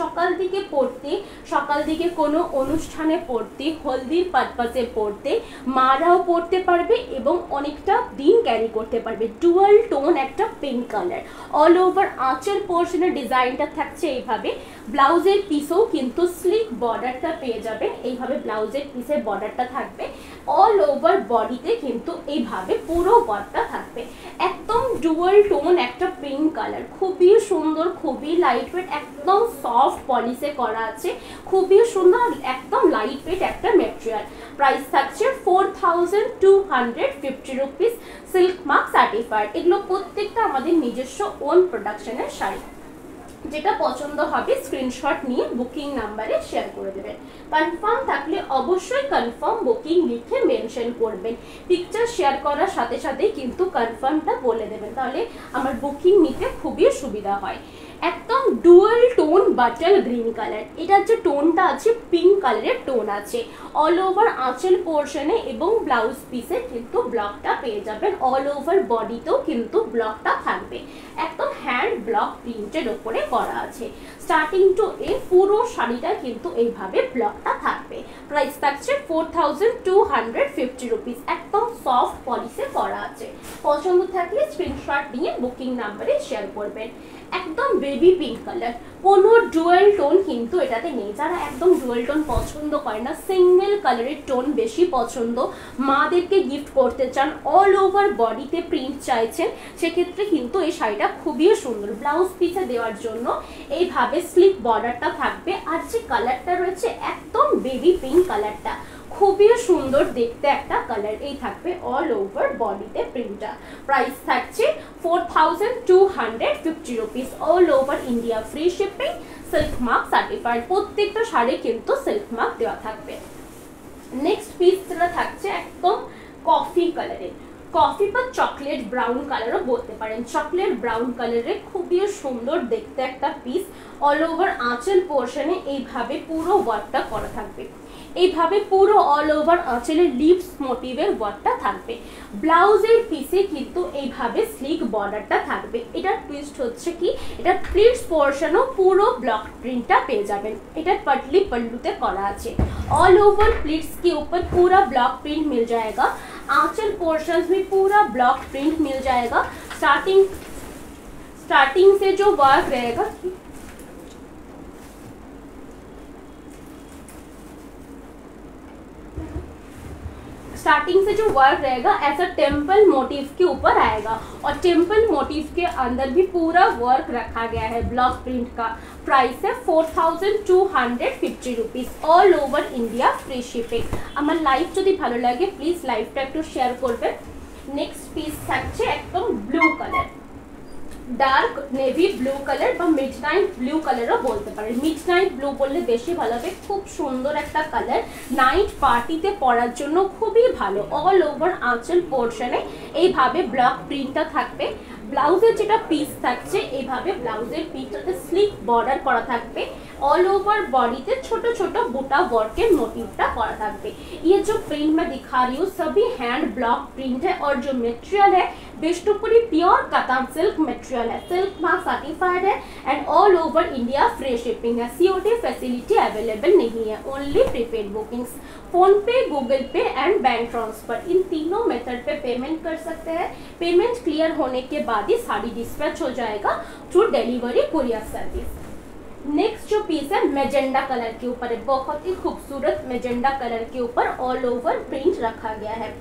সকাল দিকে পড়তে, সকাল দিকে কোনো অনুষ্ঠানে পড়তে হলদির পারপাসে পড়তে, মারাও পড়তে পারবে এবং অনেকটা দিন ক্যারি করতে পারবে। ডুয়াল টোন একটা পিঙ্ক কালার অল ওভার আঁচল পোর্শনের ডিজাইনটা থাকছে এইভাবে। ব্লাউজের পিসেও কিন্তু স্লিক বর্ডারটা পেয়ে যাবে। এইভাবে ব্লাউজের পিসের বর্ডারটা থাকবে। অল ওভার বডিতে কিন্তু এইভাবে পুরো বর্ডারটা থাকবে। একদম ডুয়াল টোন একটা পিঙ্ক কালার খুবই সুন্দর, খুবই লাইট ওয়েট একদম সফট পলিসে করা আছে। খুবই সুন্দর, একদম লাইট ওয়েট একটা মেটেরিয়াল প্রাইস থাকছে four thousand two hundred fifty rupees silk mark certified এগুলো প্রত্যেকটা আমাদের নিজস্ব ওন প্রোডাকশনের শাড়ি। যেটা পছন্দ হবে স্ক্রিনশট নিয়ে বুকিং নাম্বারে শেয়ার করে দেবেন। কনফার্ম থাকলে অবশ্যই কনফার্ম বুকিং লিখে মেনশন করবেন। পিকচার শেয়ার করার সাথে সাথেই কিন্তু কনফার্মটা বলে দেবেন। তাহলে আমার বুকিং নিতে খুবই সুবিধা হয়। একদম dual tone butter green colour এটার যে টোনটা আছে পিঙ্ক কালারের টোন আছে। অল ওভার আঁচল পোর্শনে এবং ব্লাউজ পিসে কিন্তু ব্লকটা পেয়ে যাবেন। অল ওভার বডিতেও কিন্তু ব্লকটা থাকবে। একদম হ্যান্ড ব্লক প্রিন্টের ওপরে করা আছে। স্টার্টিং টু এ পুরো শাড়িটা কিন্তু এইভাবে ব্লকটা থাকবে। প্রাইস থাকছে four thousand two hundred fifty rupees একদম সফট পলিসে করা আছে। পছন্দ থাকলে স্ক্রিনশট নিয়ে বুকিং নাম্বারে শেয়ার করবেন। একদম বেবি পিঙ্ক কালার কোনো ডুয়েল টোন কিন্তু এটাতে নেই। যারা একদম ডুয়েল টোন পছন্দ করে না সিঙ্গেল কালারের টোন বেশি পছন্দ। মাদেরকে গিফট করতে চান অল ওভার বডিতে প্রিন্ট চাইছেন, সেক্ষেত্রে কিন্তু এই শাড়িটা খুবই সুন্দর। ব্লাউজ পিছে দেওয়ার জন্য এইভাবে স্লিপ বর্ডারটা থাকবে। আর যে কালারটা রয়েছে, একদম বেবি পিঙ্ক কালারটা খুবই সুন্দর দেখতে একটা কালার এই থাকবে অল ওভার বডিতে প্রিন্টটা প্রাইস থাকছে four thousand two hundred fifty rupees all over India free shipping silk mark certified প্রত্যেকটা শাড়ি কিন্তু সিল্ক মার্ক দেওয়া থাকবে। নেক্সট পিসটা থাকছে একদম কফি কালারের কফি বা চকলেট ব্রাউন কালারও বলতে পারেন। চকলেট ব্রাউন কালারের খুবই সুন্দর দেখতে একটা পিস অল ওভার আঁচল পোর্শনে এইভাবে পুরো ওয়ার্কটা করা থাকবে। এইভাবে পুরো অল ওভার আঁচলের লিপস মোটিভের ওয়ার্কটা থাকবে ব্লাউজের পিসে কিন্তু এইভাবে স্লিক বর্ডারটা থাকবে এটার টুইস্ট হচ্ছে কি এটা প্লিটস পোর্শনও পুরো ব্লক প্রিন্টটা পেয়ে যাবেন এটা पटली पल्लूते करा আছে ऑल ओवर प्लीट्स के ऊपर पूरा ब्लॉक प्रिंट मिल जाएगा आंचल पोर्शंस में पूरा ब्लॉक प्रिंट मिल जाएगा स्टार्टिंग स्टार्टिंग से जो वर्क रहेगा स्टार्टिंग से जो वर्क रहेगा ऐसा टेम्पल मोटिव के ऊपर आएगा और टेम्पल मोटिव के अंदर भी पूरा वर्क रखा गया है ब्लॉक प्रिंट का प्राइस है four thousand two hundred fifty rupees all over India free shipping আমার লাইভ যদি ভালো লাগে প্লিজ লাইভটা একটু শেয়ার করবেন নেক্সট পিস থাকছে একদম blue colour dark navy blue colour বা মিড নাইট ব্লু কালারও বলতে পারেন। মিড নাইট ব্লু বললে বেশি ভালো হবে। খুব সুন্দর একটা কালার। নাইট পার্টিতে পরার জন্য খুবই ভালো। অল ওভার আঁচল পোর্শনে এইভাবে ব্লক প্রিন্টটা থাকবে। ব্লাউজের যেটা পিস থাকছে, এইভাবে ব্লাউজের পিসটাতে স্লিক বর্ডার করা থাকবে। ऑल ओवर बॉडी पे छोटे छोटे बूटा वर्क के मोटिवटा करा থাকবে ये जो प्रिंट मैं दिखा रही हूँ सभी हैंड ब्लॉक प्रिंट है और जो मटेरियल है बेस्टोपुरी प्योर कतान सिल्क मटेरियल है सिल्क मार्क सर्टिफाइड है and all over India free shipping है सीओडी फैसिलिटी अवेलेबल नहीं है only prepaid bookings PhonePe Google Pay and bank transfer इन तीनों मेथड पे पेमेंट कर सकते हैं पेमेंट क्लियर होने के बाद ही साड़ी डिस्पैच हो जाएगा through delivery courier service next जो पीस है मेजेंडा कलर के ऊपर है। बहुत ही खूबसूरत मेजेंडा कलर के ऊपर ऑल ओवर प्रिंट रखा गया है।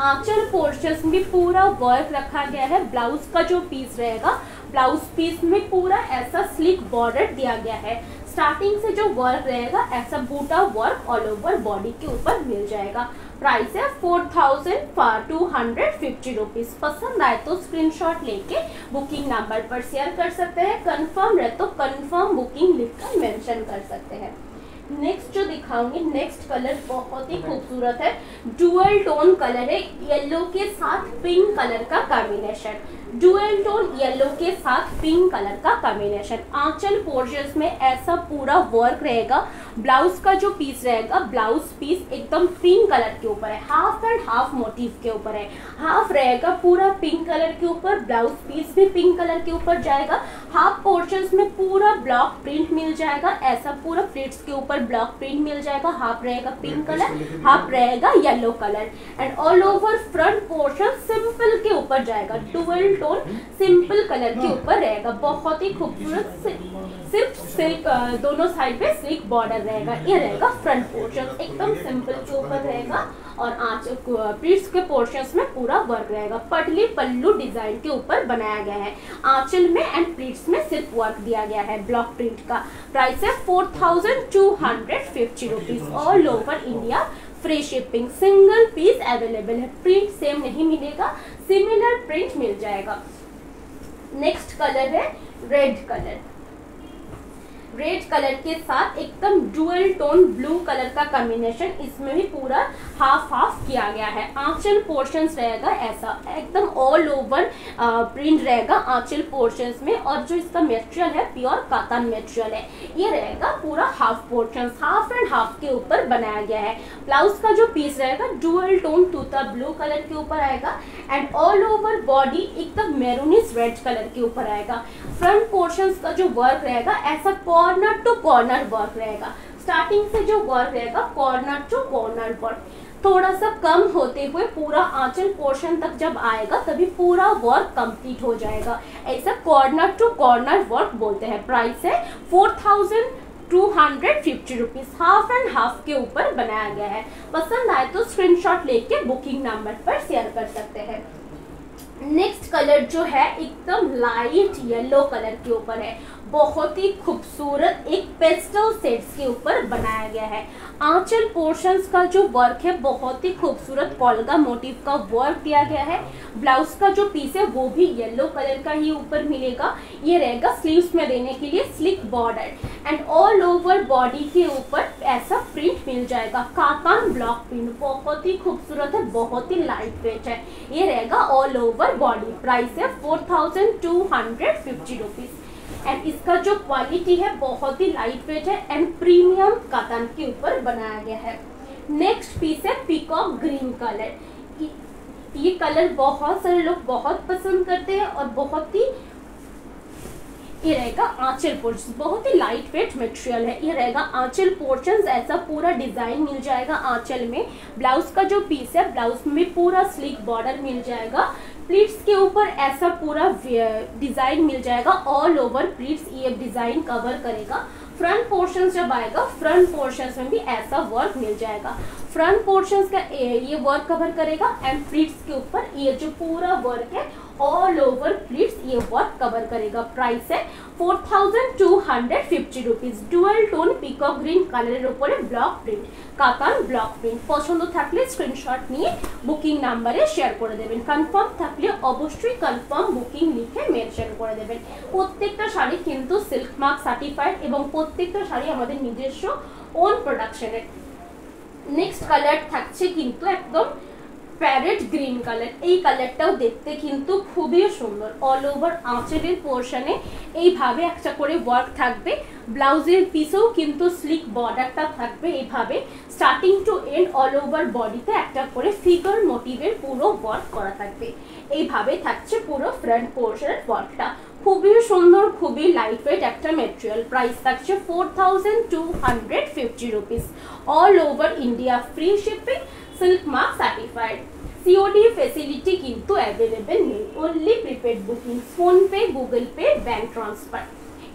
आंचल पोर्शंस में पूरा वर्क रखा गया है। ब्लाउज का जो पीस रहेगा ब्लाउज पीस में पूरा ऐसा स्लिक बॉर्डर दिया गया है। स्टार्टिंग से जो वर्क रहेगा, ऐसा बूटा वर्क ऑल ओवर बॉडी के ऊपर मिल जाएगा। प्राइस है four thousand two hundred fifty rupees पसंद आए तो स्क्रीनशॉट लेके बुकिंग नंबर पर शेयर कर सकते हैं। कंफर्म रहे तो कंफर्म बुकिंग लिखकर मेंशन कर सकते हैं। नेक्स्ट जो दिखाऊँगी नेक्स्ट कलर बहुत ही खूबसूरत है। डुअल टोन कलर है येलो के साथ पिंक कलर का कॉम्बिनेशन डुअल टोन येलो के साथ पिंक कलर का कॉम्बिनेशन आंचल पोर्शंस में ऐसा पूरा वर्क रहेगा। ब्लाउज का जो पीस रहेगा ब्लाउज पीस एकदम पिंक कलर के ऊपर है। हाफ़ एंड हाफ़ मोटिव के ऊपर है। हाफ़ रहेगा पूरा पिंक कलर के ऊपर ब्लाउज पीस भी पिंक कलर के ऊपर जाएगा। हाफ़ पोर्शंस में पूरा ब्लॉक प्रिंट मिल जाएगा। ऐसा पूरा प्लेट्स के ऊपर ब्लॉक प्रिंट मिल जाएगा हाफ़ रहेगा पिंक कलर हाफ़ रहेगा yellow colour and all over front portion simple के ऊपर जाएगा डुअल टोन सिंपल कलर के ऊपर रहेगा बहुत ही खूबसूरत सिर्फ़ सिल्क दोनों साइड पे सिल्क बॉर्डर रहेगा। ये रहेगा फ्रंट पोर्शन एकदम सिंपल के ऊपर रहेगा और आँच प्लीट्स के पोर्शंस में पूरा वर्क रहेगा। पटली पल्लू डिज़ाइन के ऊपर बनाया गया है। आंचल में एंड प्लीट्स में सिर्फ़ वर्क दिया गया है ब्लॉक प्रिंट का। प्राइस है four thousand two hundred fifty rupees all over India free shipping single piece available है। प्रिंट सेम नहीं मिलेगा। सिमिलर प्रिंट मिल जाएगा। नेक्स्ट कलर है रेड कलर रेड कलर के साथ एकदम डुअल टोन ब्लू कलर का कॉम्बिनेशन इसमें भी पूरा हाफ़ हाफ़ किया गया है। आंचल पोर्शंस रहेगा ऐसा। एकदम ऑल ओवर प्रिंट रहेगा आंचल पोर्शंस में। और जो इसका मेटेरियल है प्योर कातन मेटेरियल है, ये रहेगा पूरा half portions half and half के ऊपर बनाया गया है। ब्लाउज का जो पीस रहेगा डुअल टोन तूता ब्लू कलर के ऊपर आएगा एंड ऑल ओवर बॉडी एकदम मेरूनिस रेड कलर के ऊपर आएगा। फ्रंट पोर्शंस का जो वर्क रहेगा, ऐसा कॉर्नर टू कॉर्नर वर्क रहेगा। स्टार्टिंग से जो वर्क रहेगा कॉर्नर टू कॉर्नर वर्क थोड़ा सा कम होते हुए पूरा आंचल पोर्शन तक जब आएगा, तभी पूरा वर्क कंप्लीट हो जाएगा। ऐसा कॉर्नर टू कॉर्नर वर्क बोलते हैं। प्राइस है four thousand two hundred fifty rupees half and half के ऊपर बनाया गया है। पसंद आए तो स्क्रीनशॉट लेके बुकिंग नंबर पर शेयर कर सकते हैं। नेक्स्ट कलर जो है एकदम लाइट येलो कलर के ऊपर है। बहुत ही खूबसूरत एक पेस्टल सेट्स के ऊपर बनाया गया है। आंचल पोर्शंस का जो वर्क है, बहुत ही खूबसूरत कॉलगा मोटिव का वर्क दिया गया है। ब्लाउज का जो पीस है, वो भी येलो कलर का ही ऊपर मिलेगा। ये रहेगा स्लीव्स में देने के लिए sleek border and all over body के ऊपर ऐसा प्रिंट मिल जाएगा। कातान ब्लॉक प्रिंट बहुत ही खूबसूरत है, बहुत ही लाइट वेट है। ये रहेगा ऑल ओवर बॉडी प्राइस है four thousand two hundred fifty rupees and इसका जो क्वालिटी है, बहुत ही लाइट वेट है एंड प्रीमियम कॉटन के ऊपर बनाया गया है। नेक्स्ट पीस है पीकॉक ग्रीन कलर ये कलर बहुत सारे लोग बहुत पसंद करते हैं और बहुत ही, ये रहेगा आंचल पोर्शन बहुत ही लाइट वेट मटेरियल है। ये रहेगा आंचल पोर्शन ऐसा पूरा डिज़ाइन मिल जाएगा आंचल में। ब्लाउज का जो पीस है ब्लाउज में पूरा स्लिक बॉर्डर मिल जाएगा। प्लीट्स के ऊपर ऐसा पूरा डिज़ाइन मिल जाएगा ऑल ओवर प्लीट्स ये डिज़ाइन कवर करेगा। फ्रंट पोर्शन जब आएगा फ्रंट पोर्शन में भी ऐसा वर्क मिल जाएगा। फ्रंट पोर्शन का ये वर्क कवर करेगा एंड प्लीट्स के ऊपर ये जो पूरा वर्क है ऑल ओवर प्लीट्स ये वर्क कवर करेगा प्राइस है four thousand two hundred fifty rupees dual tone peacock green কালারের উপরে ব্লক প্রিন্ট কাতান ব্লক প্রিন্ট পছন্দ থাকলে স্ক্রিনশট নিয়ে বুকিং নাম্বারে শেয়ার করে দেবেন কনফার্ম থাকলে অবশ্যই কনফার্ম বুকিং লিখে মেনশন করে দেবেন প্রত্যেকটা শাড়ি কিন্তু সিল্ক মার্ক সার্টিফাইড এবং প্রত্যেকটা শাড়ি আমাদের নিজস্ব ওন প্রোডাকশনের নেক্সট কালার থাকছে কিন্তু একদম প্যারেট গ্রিন কালার। এই কালারটাও দেখতে কিন্তু খুবই সুন্দর। অল ওভার আঁচলের পোর্শনে এইভাবে একটা করে ওয়ার্ক থাকবে। ব্লাউজের পিসেও কিন্তু স্লিক বর্ডারটা থাকবে এইভাবে। Starting to end all over বডিতে একটা করে ফিগার মোটিভের পুরো ওয়ার্ক করা থাকবে। এইভাবে থাকছে পুরো ফ্রন্ট পোর্শনের ওয়ার্কটা খুবই সুন্দর, খুবই লাইট ওয়েট একটা মেটেরিয়াল প্রাইস থাকছে four thousand two hundred fifty rupees all over India free shipping Silkma certified. COD facility किंतु available नहीं only prepaid bookings phone पे Google पे bank transfer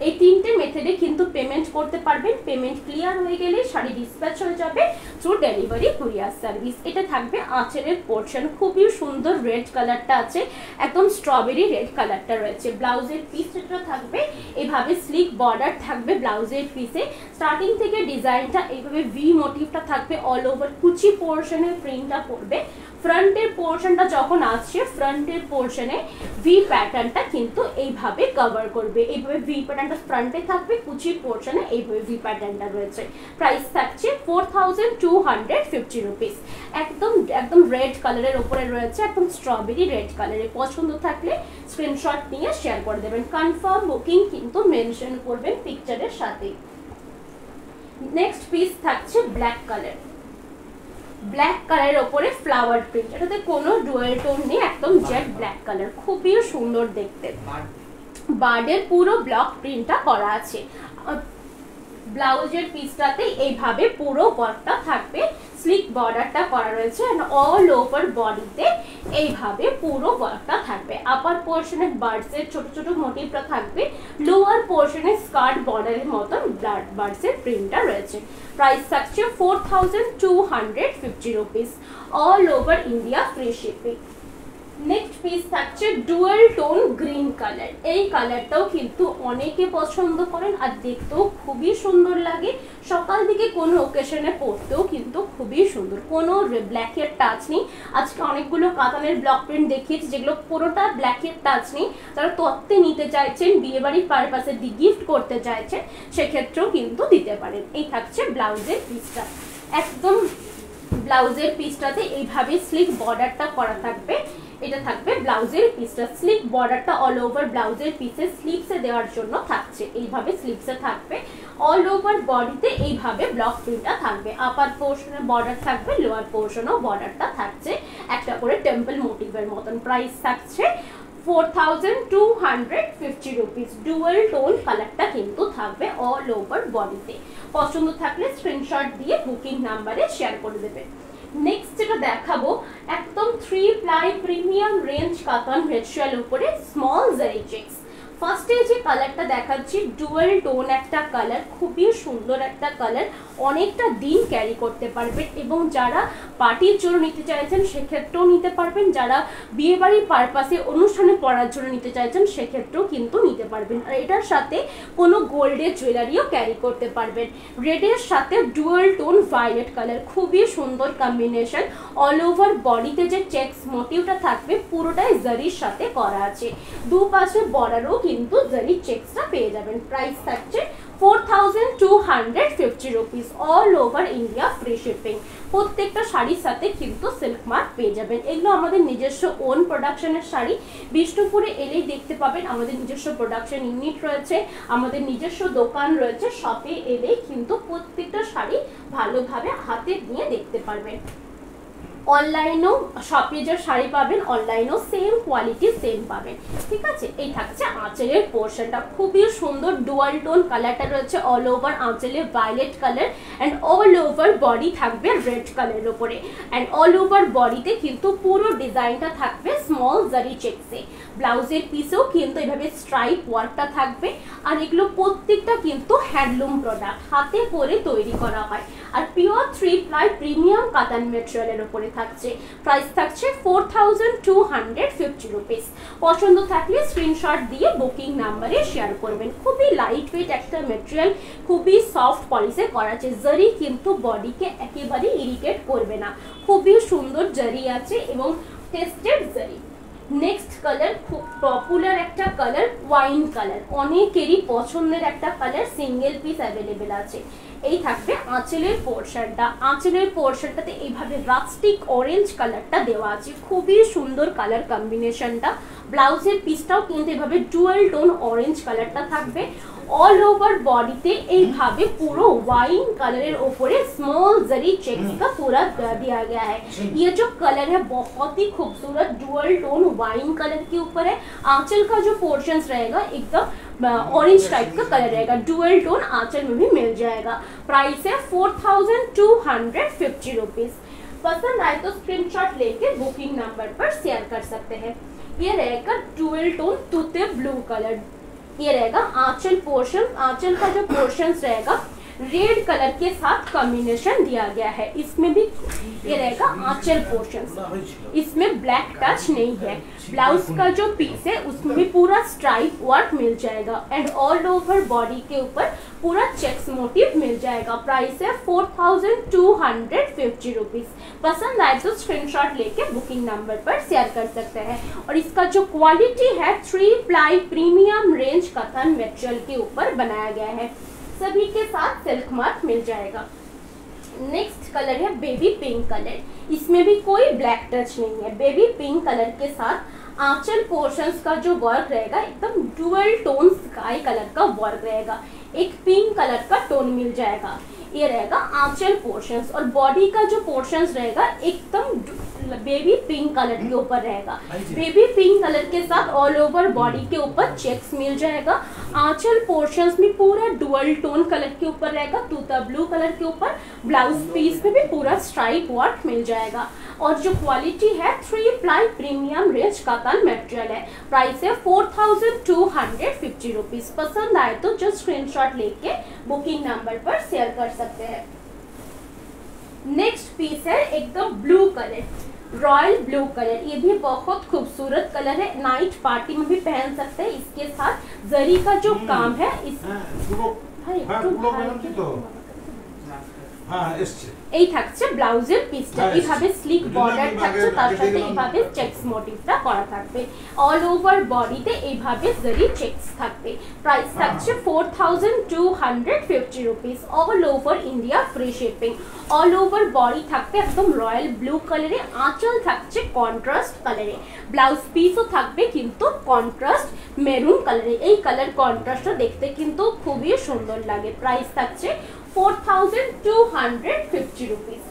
এই তিনটে মেথডে কিন্তু পেমেন্ট করতে পারবেন। পেমেন্ট ক্লিয়ার হয়ে গেলে শাড়ি ডিসপ্যাচ হয়ে যাবে থ্রু ডেলিভারি কুরিয়ার সার্ভিস এটা থাকবে আঁচেরের পোর্শন খুবই সুন্দর রেড কালারটা আছে। একদম স্ট্রবেরি রেড কালারটা রয়েছে। ব্লাউজের পিসটা থাকবে। এভাবে স্লিক বর্ডার থাকবে ব্লাউজের পিসে স্টার্টিং থেকে ডিজাইনটা এইভাবে ভি মোটিভটা থাকবে। অল ওভার কুচি পোর্শনের প্রিন্টটা পড়বে। ফ্রন্টের পোর্শনটা যখন আসছে, ফ্রন্টের পোর্শনে ভি প্যাটার্নটা কিন্তু এইভাবে কভার করবে। এইভাবে ভি প্যাটার্নটা ফ্রন্টে থাকবে, কুচির পোর্শনে এইভাবে ভি প্যাটার্নটা রয়েছে। প্রাইস থাকছে four thousand two hundred fifty rupees একদম একদম রেড কালারের ওপরে রয়েছে, একদম স্ট্রবেরি রেড কালারে পছন্দ থাকলে স্ক্রিনশট নিয়ে শেয়ার করে দেবেন। কনফার্ম বুকিং কিন্তু মেনশন করবেন পিকচারের সাথে। নেক্সট পিস থাকছে ব্ল্যাক কালার ব্ল্যাক কালারের ওপরে ফ্লাওয়ার প্রিন্ট এটাতে কোনো ডুয়েল টোন নেই একদম জেট ব্ল্যাক কালার খুবই সুন্দর দেখতে। বার্ডের পুরো ব্লক প্রিন্টটা করা আছে। ব্লাউজের পিসটাতে এইভাবে পুরো ওয়ার্কটা থাকবে। স্লিক বর্ডারটা করা রয়েছে অ্যান্ড অল ওভার বডিতে এইভাবে পুরো ওয়ার্কটা থাকবে। আপার পোর্শনে বার্ডসের ছোট ছোট মোটিভটা থাকবে। লোয়ার পোর্শনে স্কার্ট বর্ডারের মতন বার্ডসের প্রিন্টটা রয়েছে। প্রাইস থাকছে four thousand two hundred fifty rupees all over India free shipping next piece থাকছে ডুয়েল টোন গ্রিন কালার এই কালারটাও কিন্তু অনেকে পছন্দ করেন আর দেখতেও খুবই সুন্দর লাগে। সকাল দিকে কোনো ওকেশনে পরতেও কিন্তু খুবই সুন্দর। কোনো ব্ল্যাকের টাচ নেই। আজকে অনেকগুলো কাতানের ব্লক প্রিন্ট দেখিয়েছি যেগুলো পুরোটা ব্ল্যাকের টাচ নেই। যারা তত্ত্বে নিতে চাইছেন, বিয়েবাড়ির পারপাসে দি গিফট করতে চাইছেন, সেক্ষেত্রেও কিন্তু দিতে পারেন। এই থাকছে ব্লাউজের পিসটা একদম ব্লাউজের পিসটাতে এইভাবে স্লিক বর্ডারটা করা থাকবে। এটা থাকবে ব্লাউজের পিসটা স্লিপ বর্ডারটা অল ওভার ব্লাউজের পিসে স্লিপসে দেওয়ার জন্য থাকছে। এইভাবে স্লিপসে থাকবে। অল ওভার বডিতে এইভাবে ব্লক প্রিন্টটা থাকবে। আপার পোর্শনে বর্ডার থাকবে লোয়ার পোর্শনেও বর্ডারটা থাকছে। একটা করে টেম্পল মোটিভের মতন প্রাইস থাকছে। Four thousand two hundred fifty rupees dual tone কালারটা কিন্তু থাকবে অল ওভার বডিতে পছন্দ থাকলে স্ক্রিনশট দিয়ে বুকিং নাম্বারে শেয়ার করে দেবে। নেক্সট যেটা দেখাবো একদম থ্রি প্লাই প্রিমিয়াম রেঞ্জ কাতান ভেজুয়াল উপরে স্মল জারি চেক্স ফার্স্টে যে কালারটা দেখাচ্ছি ডুয়েল টোন একটা কালার খুবই সুন্দর একটা কালার অনেকটা দিন ক্যারি করতে পারবেন এবং যারা পার্টির জন্য নিতে চাইছেন সেক্ষেত্রেও নিতে পারবেন, যারা বিয়েবাড়ির পারপাসে অনুষ্ঠানে পড়ার জন্য নিতে চাইছেন সেক্ষেত্রেও কিন্তু নিতে পারবেন। আর এটার সাথে কোনো গোল্ডের জুয়েলারিও ক্যারি করতে পারবেন। রেডের সাথে ডুয়েল টোন ভায়োলেট কালার খুবই সুন্দর কম্বিনেশন অল ওভার বডিতে যে চেক্স মোটিভটা থাকবে, পুরোটাই জারির সাথে করা আছে। দুপাশে বর্ডারও কিন্তু জারি চেক্সটা পেয়ে যাবেন। প্রাইস থাকছে four thousand two hundred fifty rupees all over India free shipping প্রত্যেকটা শাড়ির সাথে কিন্তু সিল্ক মার্ক পেয়ে যাবেন। এগুলো আমাদের নিজস্ব ওন প্রোডাকশনের শাড়ি। বিষ্ণুপুরে এলেই দেখতে পাবেন আমাদের নিজস্ব প্রোডাকশন ইউনিট রয়েছে, আমাদের নিজস্ব দোকান রয়েছে শপে এলেই কিন্তু প্রত্যেকটা শাড়ি ভালোভাবে হাতে নিয়ে দেখতে পারবেন। অনলাইনেও যে শাড়ি পাবেন অনলাইনেও সেম কোয়ালিটি সেম পাবেন। ঠিক আছে? এই থাকছে আঁচলের পোর্শনটা খুবই সুন্দর ডুয়াল টোন কালারটা রয়েছে অল ওভার আঁচলে violet colour and all over body থাকবে রেড কালারের ওপরে অ্যান্ড অল ওভার বডিতে কিন্তু পুরো ডিজাইনটা থাকবে স্মল জারি চেকসে ব্লাউজের পিসেও কিন্তু এভাবে স্ট্রাইপ ওয়ার্কটা থাকবে। আর এগুলো প্রত্যেকটা কিন্তু হ্যান্ডলুম প্রোডাক্ট হাতে করে তৈরি করা হয়। আর পিওর থ্রি প্লাই প্রিমিয়াম কাতান মেটেরিয়ালের উপরে থাকছে। প্রাইস থাকছে ফোর রুপিস পছন্দ থাকলে স্ক্রিনশট দিয়ে বুকিং নাম্বারে শেয়ার করবেন। খুবই লাইট ওয়েট একটা মেটেরিয়াল খুবই সফট পলিসে করা আছে। জারি কিন্তু বডিকে একেবারে ইরিটেট করবে না। খুবই সুন্দর জারি আছে এবং টেস্টেড জারি। নেক্সট কালার খুব পপুলার একটা কালার ওয়াইন কালার অনেকেরই পছন্দের একটা কালার সিঙ্গেল পিস অ্যাভেলেবেল আছে। এই থাকবে আঁচলের পোর্শনটা। আঁচলের পোর্শনটাতে এইভাবে রাস্টিক অরেঞ্জ কালারটা দেওয়া আছে। খুবই সুন্দর কালার কম্বিনেশনটা ব্লাউজের পিসটাও কিন্তু এভাবে ডুয়েল টোন অরেঞ্জ কালারটা থাকবে। ऑल ओवर बॉडी पे এইভাবে পুরো वाइन कलर ऊपर स्मॉल जरी चेक्स का पूरा दिया गया है ये जो कलर है बहुत ही खूबसूरत डुअल टोन वाइन कलर के ऊपर है आंचल का जो पोर्शन रहेगा एकदम ऑरेंज टाइप का कलर रहेगा डुअल टोन आंचल में भी मिल जाएगा प्राइस है four thousand two hundred fifty rupees पसंद आए तो स्क्रीनशॉट लेके बुकिंग नंबर पर शेयर कर सकते हैं ये रहेगा डुअल टोन तूते ब्लू कलर ये रहेगा आंचल पोर्शन आंचल का जो पोर्शन रहेगा रेड कलर के साथ कॉम्बिनेशन दिया गया है। इसमें भी ये रहेगा आंचल पोर्शन इसमें ब्लैक टच नहीं है। ब्लाउज का जो पीस है, उसमें भी पूरा स्ट्राइप वर्क मिल जाएगा एंड ऑल ओवर बॉडी के ऊपर पूरा चेक्स मोटिव मिल जाएगा। प्राइस है four thousand two hundred fifty rupees पसंद आए तो स्क्रीनशॉट लेके बुकिंग नंबर पर शेयर कर सकते हैं। और इसका जो क्वालिटी है three ply premium range katan material के ऊपर बनाया गया है। सभी के साथ सिल्क मार्क मिल जाएगा। नेक्स्ट कलर है बेबी पिंक कलर इसमें भी कोई ब्लैक टच नहीं है। बेबी पिंक कलर के साथ आंचल पोर्शंस का जो वर्क रहेगा एकदम डुअल टोन स्काई कलर का वर्क रहेगा। एक पिंक कलर का टोन मिल जाएगा। ये रहेगा आंचल पोर्शंस और बॉडी का जो पोर्शंस रहेगा एकदम बेबी पिंक कलर के ऊपर रहेगा। बेबी पिंक कलर के साथ ऑल ओवर बॉडी के ऊपर चेक्स मिल जाएगा। आंचल पोर्शंस में पूरा डुअल टोन कलर के ऊपर रहेगा तूता ब्लू कलर के ऊपर ब्लाउज पीस में भी पूरा स्ट्राइप वर्क मिल जाएगा। और जो क्वालिटी है थ्री प्लाई प्रीमियम रेंज का कतन मेटेरियल है। प्राइस है four thousand two hundred fifty rupees पसंद आए तो जो स्क्रीनशॉट लेके बुकिंग नंबर पर शेयर कर सकते हैं। नेक्स्ट पीस है एकदम blue colour royal blue colour ये भी बहुत खूबसूरत कलर है। नाइट पार्टी में भी पहन सकते हैं। इसके साथ जरी का जो काम है इस हाँ, हाँ, हाँ, এই থাকছে ব্লাউজের পিসটা। হ্যাঁ, এইভাবে স্লিক বর্ডার থাকছে তার সাথে এইভাবে চেকস মোটিভটা করা থাকবে। অল ওভার বডিতে এইভাবে জরি চেকস থাকবে। প্রাইস থাকছে four thousand two hundred fifty rupees all over India free shipping all over body থাকবে একদম রয়্যাল ব্লু কালারে আঁচল থাকছে কন্ট্রাস্ট কালারে ব্লাউজ পিসও থাকবে কিন্তু কন্ট্রাস্ট মেরুন কালারে এই কালার কন্ট্রাস্টটা দেখতে কিন্তু খুবই সুন্দর লাগে। প্রাইস থাকছে four thousand two hundred fifty rupees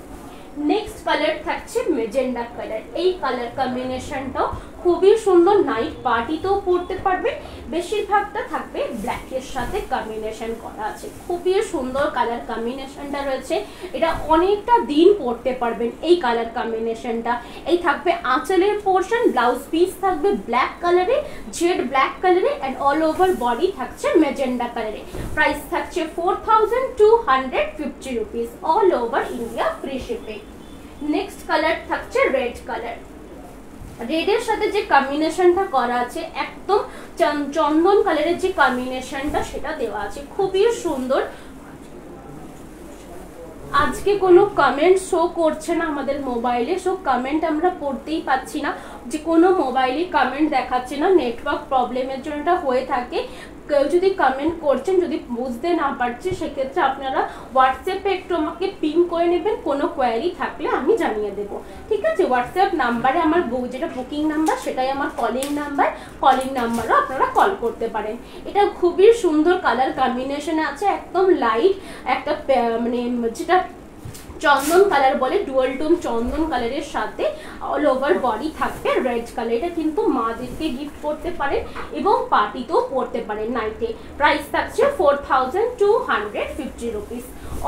next colour থাকছে মেজেন্ডা কালার এই কালার কম্বিনেশনটাও খুবই সুন্দর নাইট পার্টিতেও পরতে পারবেন বেশিরভাগটা থাকবে ব্ল্যাকের সাথে কম্বিনেশন করা আছে। খুবই সুন্দর কালার কম্বিনেশনটা রয়েছে। এটা অনেকটা দিন পরতে পারবেন এই কালার কম্বিনেশনটা এই থাকবে আঁচলের পোর্শন ব্লাউজ পিস থাকবে ব্ল্যাক কালারে জেড ব্ল্যাক কালারে অ্যান্ড অল ওভার বডি থাকছে মেজেন্ডা কালারে প্রাইস থাকছে four thousand two hundred fifty rupees all over India free shipping next colour থাকছে রেড কালার রেডের সাথে যে কম্বিনেশনটা করা আছে, একদম চন্দন কালারের যে কম্বিনেশনটা সেটা দেওয়া আছে। খুবই সুন্দর। আজকে কোনো কমেন্ট শো করছে না আমাদের মোবাইলে সো কমেন্ট আমরা পড়তেই পাচ্ছি না। যে কোনো মোবাইলে কমেন্ট দেখাচ্ছে না নেটওয়ার্ক প্রবলেমের জন্য হয়ে থাকে। কেউ যদি কমেন্ট করছেন, যদি বুঝতে না পারছে, সেক্ষেত্রে আপনারা হোয়াটসঅ্যাপে একটু আমাকে পিন করে নেবেন। কোনো কোয়ারি থাকলে আমি জানিয়ে দেব। ঠিক আছে? হোয়াটসঅ্যাপ নাম্বারে আমার যেটা বুকিং নাম্বার সেটাই আমার কলিং নাম্বার কলিং নাম্বারও আপনারা কল করতে পারেন। এটা খুবই সুন্দর কালার কম্বিনেশনে আছে, একদম লাইট একটা মানে যেটা চন্দন কালার বলে ডুয়াল টোন চন্দন কালারের সাথে অল ওভার বডি থাকবে রেড কালার এটা কিন্তু মাদেরকে গিফট করতে পারেন এবং পার্টিতেও পরতে পারেন নাইটে প্রাইস থাকছে ফোর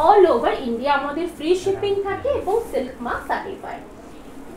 অল ওভার ইন্ডিয়া আমাদের ফ্রি শিপিং থাকে এবং সিল্ক মার্ক সার্টিফাইড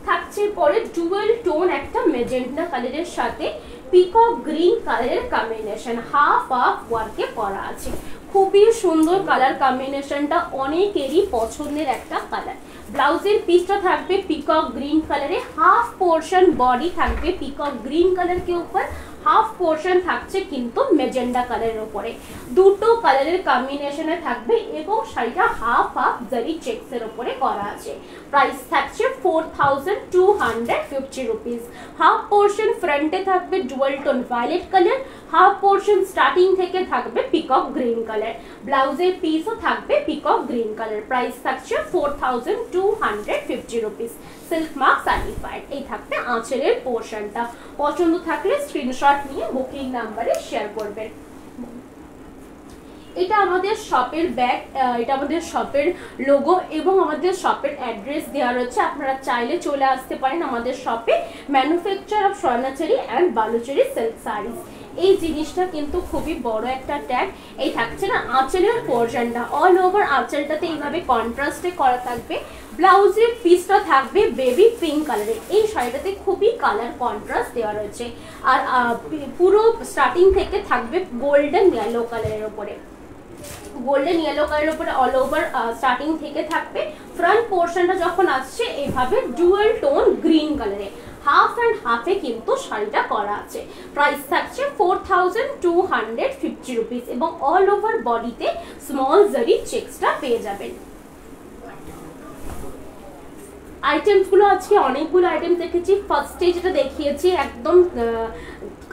থাকছে পরে ডুয়েল টোন একটা মেজেন্টা কালারের সাথে পিকক গ্রিন কালারের কম্বিনেশন হাফ হাফ ওয়ার্কে করা আছে। খুবই সুন্দর কালার কম্বিনেশনটা অনেকেরই পছন্দের একটা কালার ব্লাউজের পিসটা থাকবে পিকক গ্রিন কালারে হাফ পোর্শন বডি থাকবে পিকক গ্রিন কালার के ऊपर হাফ পোর্শন থাকছে কিন্তু মেজেন্ডা কালারের উপরে দুটো কালারের কম্বিনেশনে থাকবে এবং শাড়িটা হাফ হাফ জারি চেক্সের উপরে করা আছে। প্রাইস থাকছে four thousand two hundred fifty rupees half portion ফ্রন্টে থাকবে dual tone violet colour half portion starting থেকে থাকবে পিকক গ্রিন কালার ব্লাউজের পিসও থাকবে পিকক গ্রিন কালার প্রাইস থাকছে four thousand two hundred fifty rupees silk mark certified এই থাকবে আঁচলের পোর্শনটা পছন্দ থাকলে স্ক্রিনশট নিয়ে বুকিং নাম্বারে শেয়ার করবেন এটা আমাদের শপের ব্যাগ এটা আমাদের শপের লোগো এবং আমাদের শপের অ্যাড্রেস দেওয়া রয়েছে। আপনারা চাইলে চলে আসতে পারেন আমাদের শপে manufacture of Swarnachari and Baluchari silk saris এই জিনিসটা কিন্তু খুবই বড় একটা ট্যাগ এই থাকছে না, আঁচলের পোর্শনটা অল ওভার আঁচলটাতে এইভাবে কন্ট্রাস্টে করা থাকবে। ব্লাউজের পিসটা থাকবে বেবি পিঙ্ক কালারের এই শাড়িটাতে খুবই কালার কন্ট্রাস্ট দেওয়া রয়েছে। আর পুরো স্টার্টিং থেকে থাকবে গোল্ডেন ইয়েলো কালারের ওপরে গোল্ডেন ইয়েলো কালারের উপরে অল ওভার স্টার্টিং থেকে থাকবে। ফ্রন্ট পোর্শনটা যখন আসছে এভাবে ডুয়েল টোন গ্রিন কালারে হাফ অ্যান্ড হাফে কিন্তু শাড়িটা করা আছে। প্রাইস থাকছে four thousand two hundred fifty rupees এবং অল ওভার বডিতে স্মল জারি চেক্সটা পেয়ে যাবেন। আইটেমসগুলো আজকে অনেকগুলো আইটেম দেখেছি। ফার্স্টে যেটা দেখিয়েছি, একদম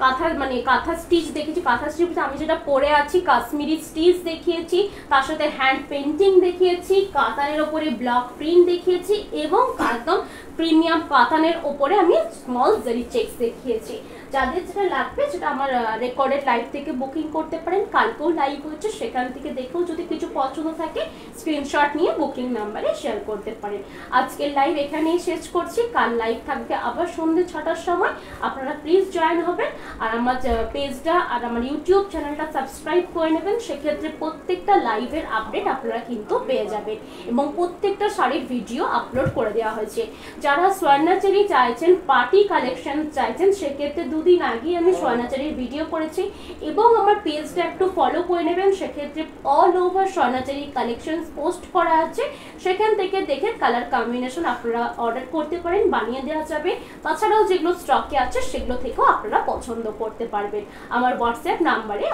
কাঁথা মানে কাঁথা স্টিচ দেখেছি কাঁথা স্টিচ আমি যেটা পরে আছি, কাশ্মীরি স্টিচ দেখিয়েছি, তার সাথে হ্যান্ড পেন্টিং দেখিয়েছি, কাতানের ওপরে ব্লক প্রিন্ট দেখিয়েছি এবং একদম প্রিমিয়াম কাতানের ওপরে আমি স্মল জারি চেক্স দেখিয়েছি। যাদের যেটা লাগবে সেটা আমার রেকর্ডেড লাইভ থেকে বুকিং করতে পারেন। কালকেও লাইভ হচ্ছে সেখান থেকে দেখেও যদি কিছু পছন্দ থাকে স্ক্রিনশট নিয়ে বুকিং নাম্বারে শেয়ার করতে পারেন। আজকের লাইভ এখানেই শেষ করছি। কাল লাইভ থাকবে আবার সন্ধ্যে ছটার সময়। আপনারা প্লিজ জয়েন হবেন। আর আমার পেজটা আর আমার ইউটিউব চ্যানেলটা সাবস্ক্রাইব করে নেবেন। সেক্ষেত্রে প্রত্যেকটা লাইভের আপডেট আপনারা কিন্তু পেয়ে যাবেন। এবং প্রত্যেকটা শাড়ির ভিডিও আপলোড করে দেওয়া হয়েছে। যারা স্বর্ণাচারী চাইছেন পার্টি কালেকশন চাইছেন, সেক্ষেত্রে দুদিন আগে আমি স্বর্ণাচারীর ভিডিও করেছি এবং আমার পেজটা একটু ফলো করে নেবেন। সেক্ষেত্রে all over Swarnachari collection post করা আছে। সেখান থেকে দেখে কালার কম্বিনেশন আপনারা অর্ডার করতে পারেন, বানিয়ে দেওয়া যাবে। তাছাড়াও যেগুলো স্টকে আছে, সেগুলো থেকেও আপনারা পছন্দ করতে পারবেন। আমার হোয়াটসঅ্যাপ নাম্বারে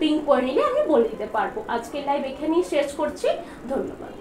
পিং করে নিলে আমি বলে দিতে পারব। আজকের লাইভ এখানেই শেষ করছি। ধন্যবাদ।